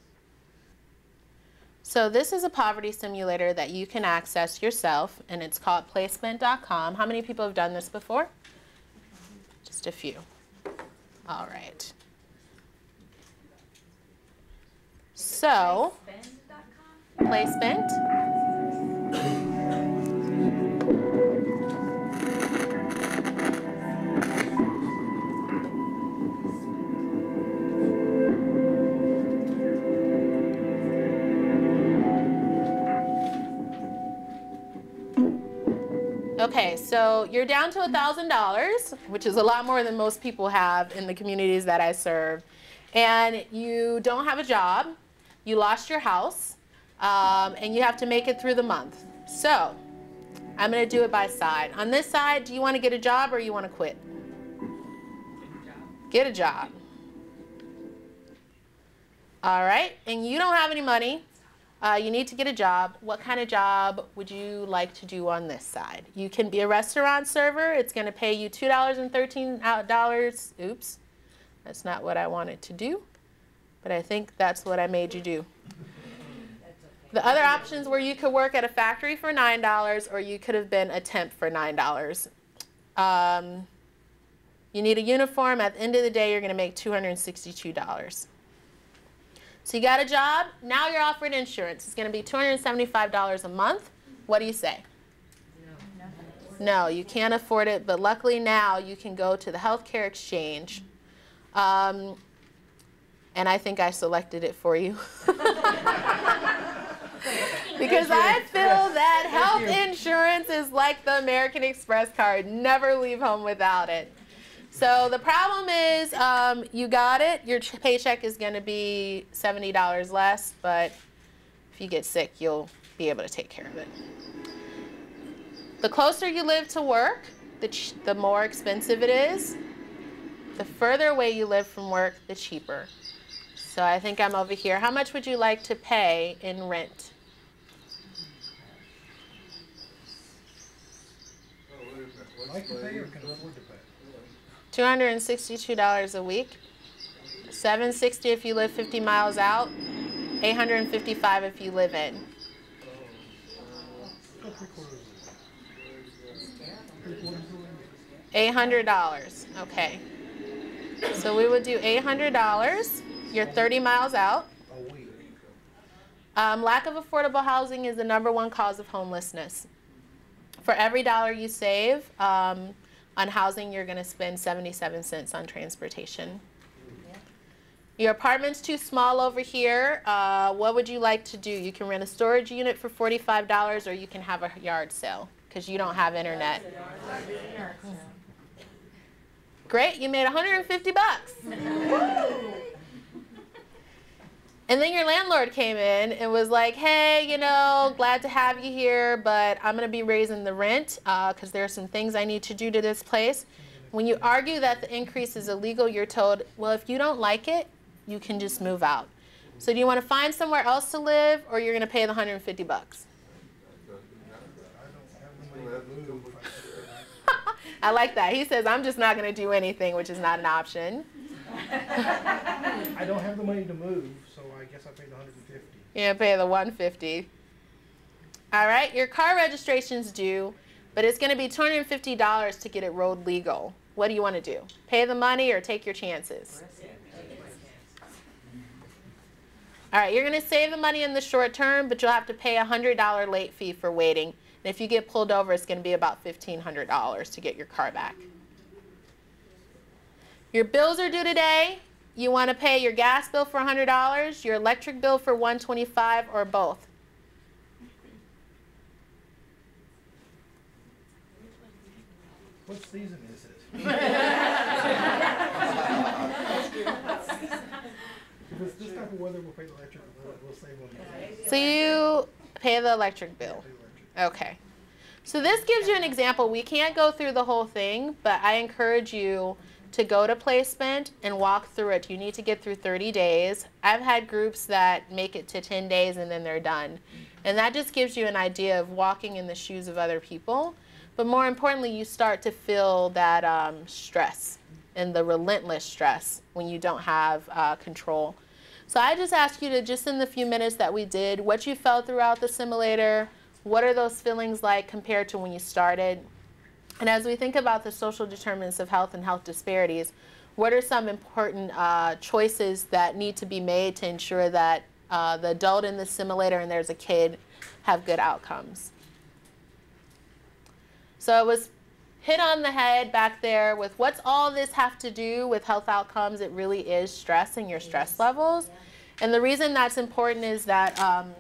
So this is a poverty simulator that you can access yourself, and it's called playspent.com. How many people have done this before? Just a few. All right. So, playspent. So you're down to $1,000, which is a lot more than most people have in the communities that I serve. And you don't have a job, you lost your house, um, and you have to make it through the month. So, I'm going to do it by side. On this side, do you want to get a job or you want to quit? Get a job. All right, and you don't have any money, uh, you need to get a job. What kind of job would you like to do on this side? You can be a restaurant server. It's going to pay you $2.13. Oops, that's not what I wanted to do, but I think that's what I made you do. The other options were you could work at a factory for $9 or you could have been a temp for $9. Um, you need a uniform. At the end of the day, you're going to make $262. So you got a job, now you're offered insurance. It's going to be $275 a month. What do you say? No. no, you can't afford it, but luckily now you can go to the healthcare exchange. Um, and I think I selected it for you. because I feel that health insurance is like the American Express card. Never leave home without it. So the problem is um, you got it. Your paycheck is going to be $70 less, but if you get sick, you'll be able to take care of it. The closer you live to work, the, the more expensive it is. The further away you live from work, the cheaper. So I think I'm over here. How much would you like to pay in rent? Like to pay or can afford to pay? $262 a week. 760 if you live 50 miles out. 855 if you live in. Go three quarters. Three quarters of the way. $800. Okay. So we would do $800. You're 30 miles out. Um, lack of affordable housing is the number one cause of homelessness. For every dollar you save um, on housing, you're going to spend 77 cents on transportation. Your apartment's too small over here. Uh, what would you like to do? You can rent a storage unit for $45 or you can have a yard sale because you don't have internet. Great, you made 150 bucks. And then your landlord came in and was like, hey, you know, glad to have you here, but I'm going to be raising the rent uh, because there are some things I need to do to this place. When you argue that the increase is illegal, you're told, well, if you don't like it, you can just move out. So do you want to find somewhere else to live or you're going to pay the 150 bucks? I like that. He says, I'm just not going to do anything, which is not an option. I don't have the money to move, I guess I paid the hundred and fifty. You're gonna pay the 150. All right, your car registration's due, but it's gonna be $250 to get it road legal. What do you want to do? Pay the money or take your chances? All right, you're gonna save the money in the short term, but you'll have to pay a $100 late fee for waiting. And if you get pulled over, it's gonna be about $1,500 to get your car back. Your bills are due today. You want to pay your gas bill for $100, your electric bill for 125, or both? What season is it? If this type of weather, we'll pay the electric, we'll, we'll save on the. So you pay the electric bill. Okay. So this gives you an example. We can't go through the whole thing, but I encourage you to go to playspent and walk through it. You need to get through 30 days. I've had groups that make it to 10 days and then they're done. And that just gives you an idea of walking in the shoes of other people. But more importantly, you start to feel that um, stress and the relentless stress when you don't have uh, control. So I just ask you to, just in the few minutes that we did, what you felt throughout the simulator, what are those feelings like compared to when you started? And as we think about the social determinants of health and health disparities, what are some important uh, choices that need to be made to ensure that uh, the adult in the simulator and there's a kid have good outcomes? So it was hit on the head back there with what's all this have to do with health outcomes? It really is stress and your stress levels. And the reason that's important is that um,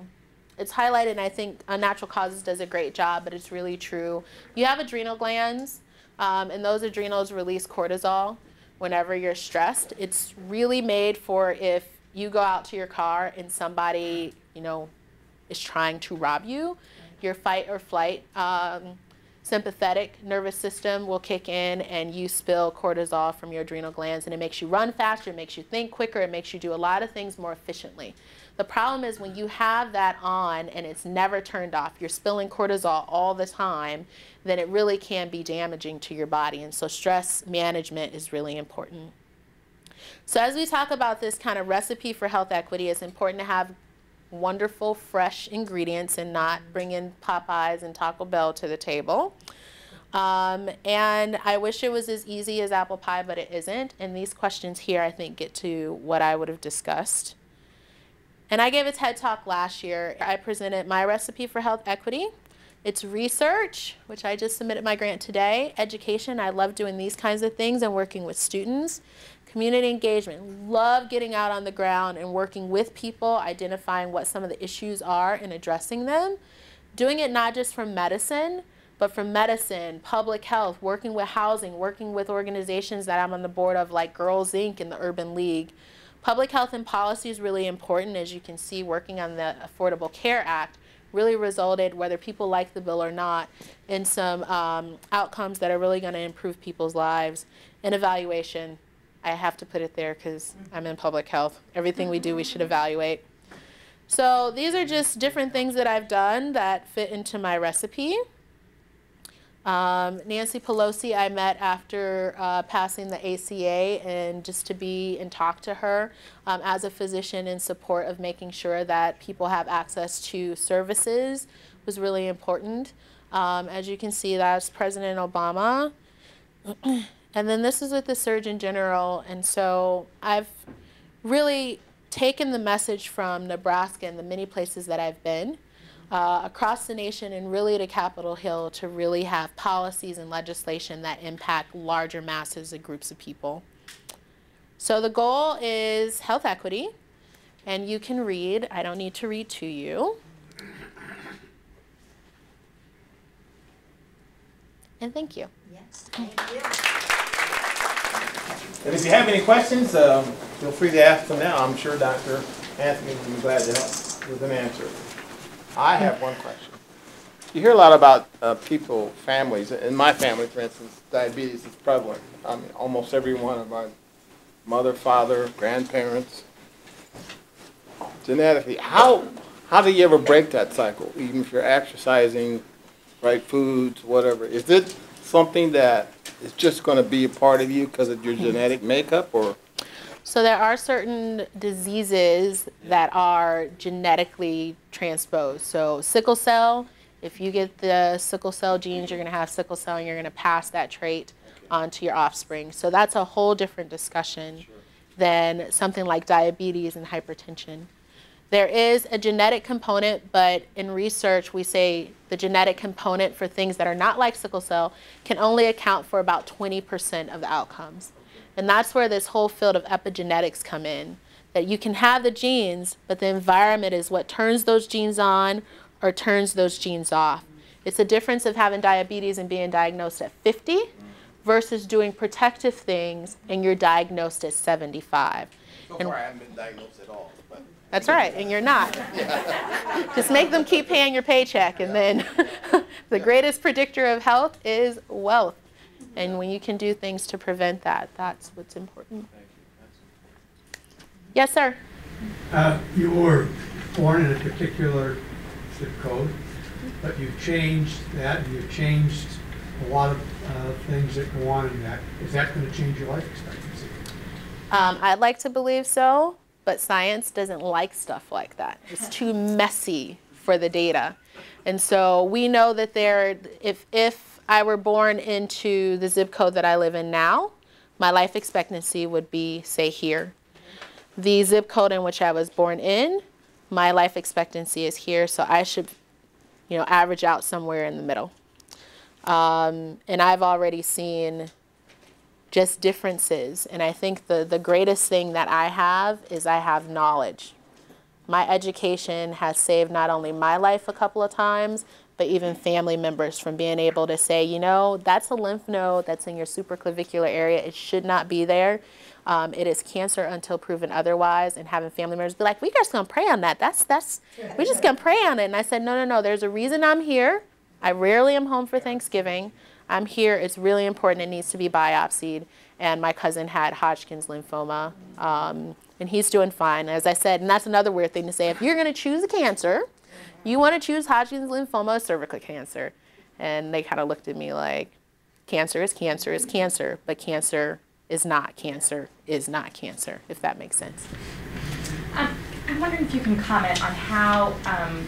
it's highlighted, and I think Unnatural Causes does a great job, but it's really true. You have adrenal glands, um, and those adrenals release cortisol whenever you're stressed. It's really made for if you go out to your car and somebody, you know, is trying to rob you, your fight or flight um, sympathetic nervous system will kick in and you spill cortisol from your adrenal glands and it makes you run faster, it makes you think quicker, it makes you do a lot of things more efficiently. The problem is when you have that on and it's never turned off, you're spilling cortisol all the time, then it really can be damaging to your body. And so stress management is really important. So as we talk about this kind of recipe for health equity, it's important to have wonderful fresh ingredients and not bring in Popeyes and Taco Bell to the table. Um, and I wish it was as easy as apple pie, but it isn't. And these questions here, I think, get to what I would have discussed. And I gave a TED Talk last year. I presented my recipe for health equity. It's research, which I just submitted my grant today. Education, I love doing these kinds of things and working with students. Community engagement, love getting out on the ground and working with people, identifying what some of the issues are and addressing them. Doing it not just from medicine, but from medicine, public health, working with housing, working with organizations that I'm on the board of like Girls Inc. and the Urban League. Public health and policy is really important, as you can see, working on the Affordable Care Act really resulted, whether people like the bill or not, in some um, outcomes that are really going to improve people's lives. And evaluation, I have to put it there because I'm in public health. Everything we do, we should evaluate. So these are just different things that I've done that fit into my recipe. Um, Nancy Pelosi, I met after uh, passing the ACA, and just to be and talk to her um, as a physician in support of making sure that people have access to services was really important. Um, as you can see, that's President Obama. and then this is with the Surgeon General, and so I've really taken the message from Nebraska and the many places that I've been uh, across the nation and really to Capitol Hill to really have policies and legislation that impact larger masses and groups of people. So the goal is health equity, and you can read, I don't need to read to you. And thank you. Yes, thank you. And if you have any questions, um, feel free to ask them now. I'm sure Dr. Anthony will be glad to help with an answer. I have one question. You hear a lot about uh, people, families. In my family, for instance, diabetes is prevalent. I mean, almost every one of my mother, father, grandparents, genetically. How how do you ever break that cycle? Even if you're exercising, right foods, whatever. Is it something that is just going to be a part of you because of your genetic makeup, or So there are certain diseases that are genetically transposed. So sickle cell, if you get the sickle cell genes, you're going to have sickle cell and you're going to pass that trait on to your offspring. So that's a whole different discussion than something like diabetes and hypertension. There is a genetic component, but in research we say the genetic component for things that are not like sickle cell can only account for about 20% of the outcomes. And that's where this whole field of epigenetics come in. That you can have the genes, but the environment is what turns those genes on or turns those genes off. It's the difference of having diabetes and being diagnosed at 50 versus doing protective things and you're diagnosed at 75. so And- far I haven't been diagnosed at all. That's right, and you're not. Just make them keep paying your paycheck, and then the greatest predictor of health is wealth. And when you can do things to prevent that, that's what's important. Yes, sir. Uh, You were born in a particular zip code, but you've changed that, and you've changed a lot of uh, things that go on in that. Is that going to change your life expectancy? Um, I'd like to believe so, but science doesn't like stuff like that. It's too messy for the data. And so we know that there, if, if I were born into the zip code that I live in now, my life expectancy would be, say, here. The zip code in which I was born in, my life expectancy is here, so I should, you know, average out somewhere in the middle. Um, and I've already seen just differences. And I think the, the greatest thing that I have is I have knowledge. My education has saved not only my life a couple of times, but even family members from being able to say, you know, that's a lymph node that's in your supraclavicular area. It should not be there. Um, it is cancer until proven otherwise. And having family members be like, we just gonna pray on that. That's that's we're just gonna pray on it. And I said, no, no, no. There's a reason I'm here. I rarely am home for Thanksgiving. I'm here. It's really important. It needs to be biopsied. And my cousin had Hodgkin's lymphoma, um, and he's doing fine. As I said, and that's another weird thing to say. If you're going to choose a cancer, you want to choose Hodgkin's lymphoma cervical cancer. And they kind of looked at me like, cancer is cancer is cancer, but cancer is not cancer is not cancer, if that makes sense. Um, I'm wondering if you can comment on how um,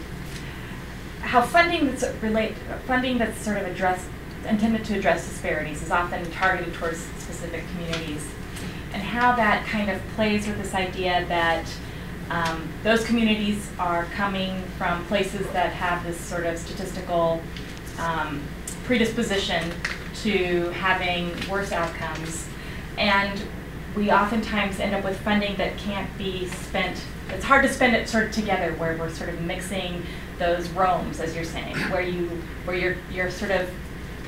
how funding that's relate funding that's sort of addressed intended to address disparities is often targeted towards specific communities, and how that kind of plays with this idea that um, those communities are coming from places that have this sort of statistical um, predisposition to having worse outcomes, and we oftentimes end up with funding that can't be spent. It's hard to spend it sort of together, where we're sort of mixing those roams, as you're saying, where you where you're you're sort of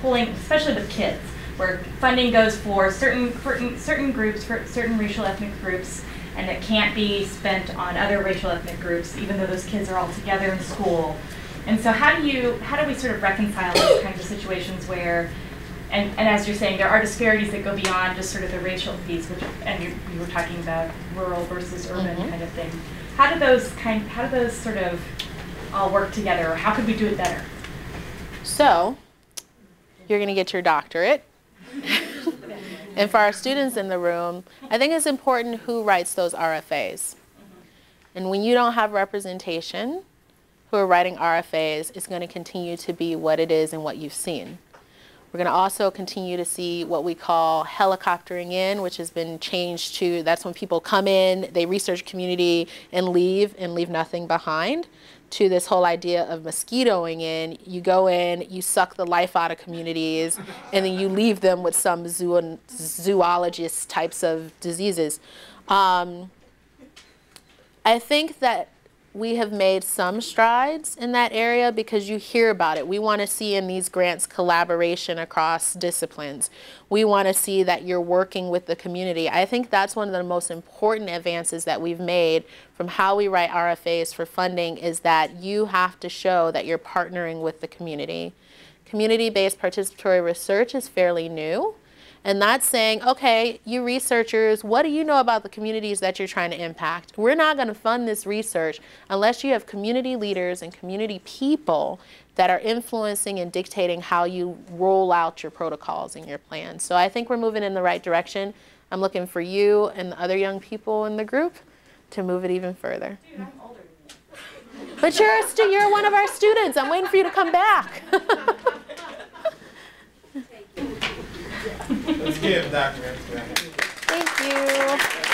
pulling, especially with kids, where funding goes for certain certain certain groups, for certain racial ethnic groups, and it can't be spent on other racial ethnic groups, even though those kids are all together in school. And so, how do you how do we sort of reconcile those kinds of situations where and, and as you're saying, there are disparities that go beyond just sort of the racial piece, which, and you, you were talking about rural versus urban Mhm. kind of thing. How do those kind, how do those sort of all work together, or how could we do it better? So, you're going to get your doctorate. And for our students in the room, I think it's important who writes those RFAs. And when you don't have representation who are writing RFAs, it's going to continue to be what it is and what you've seen. We're going to also continue to see what we call helicoptering in, which has been changed to that's when people come in, they research community and leave and leave nothing behind, to this whole idea of mosquitoing in. You go in, you suck the life out of communities, and then you leave them with some zoo- zoologist types of diseases. Um, I think that we have made some strides in that area because you hear about it. We want to see in these grants collaboration across disciplines. We want to see that you're working with the community. I think that's one of the most important advances that we've made from how we write RFAs for funding is that you have to show that you're partnering with the community. Community-based participatory research is fairly new. And that's saying, okay, you researchers, what do you know about the communities that you're trying to impact? We're not going to fund this research unless you have community leaders and community people that are influencing and dictating how you roll out your protocols and your plans. So I think we're moving in the right direction. I'm looking for you and the other young people in the group to move it even further. But you're, a stu- you're one of our students. I'm waiting for you to come back. Let's give Dr. Thank you.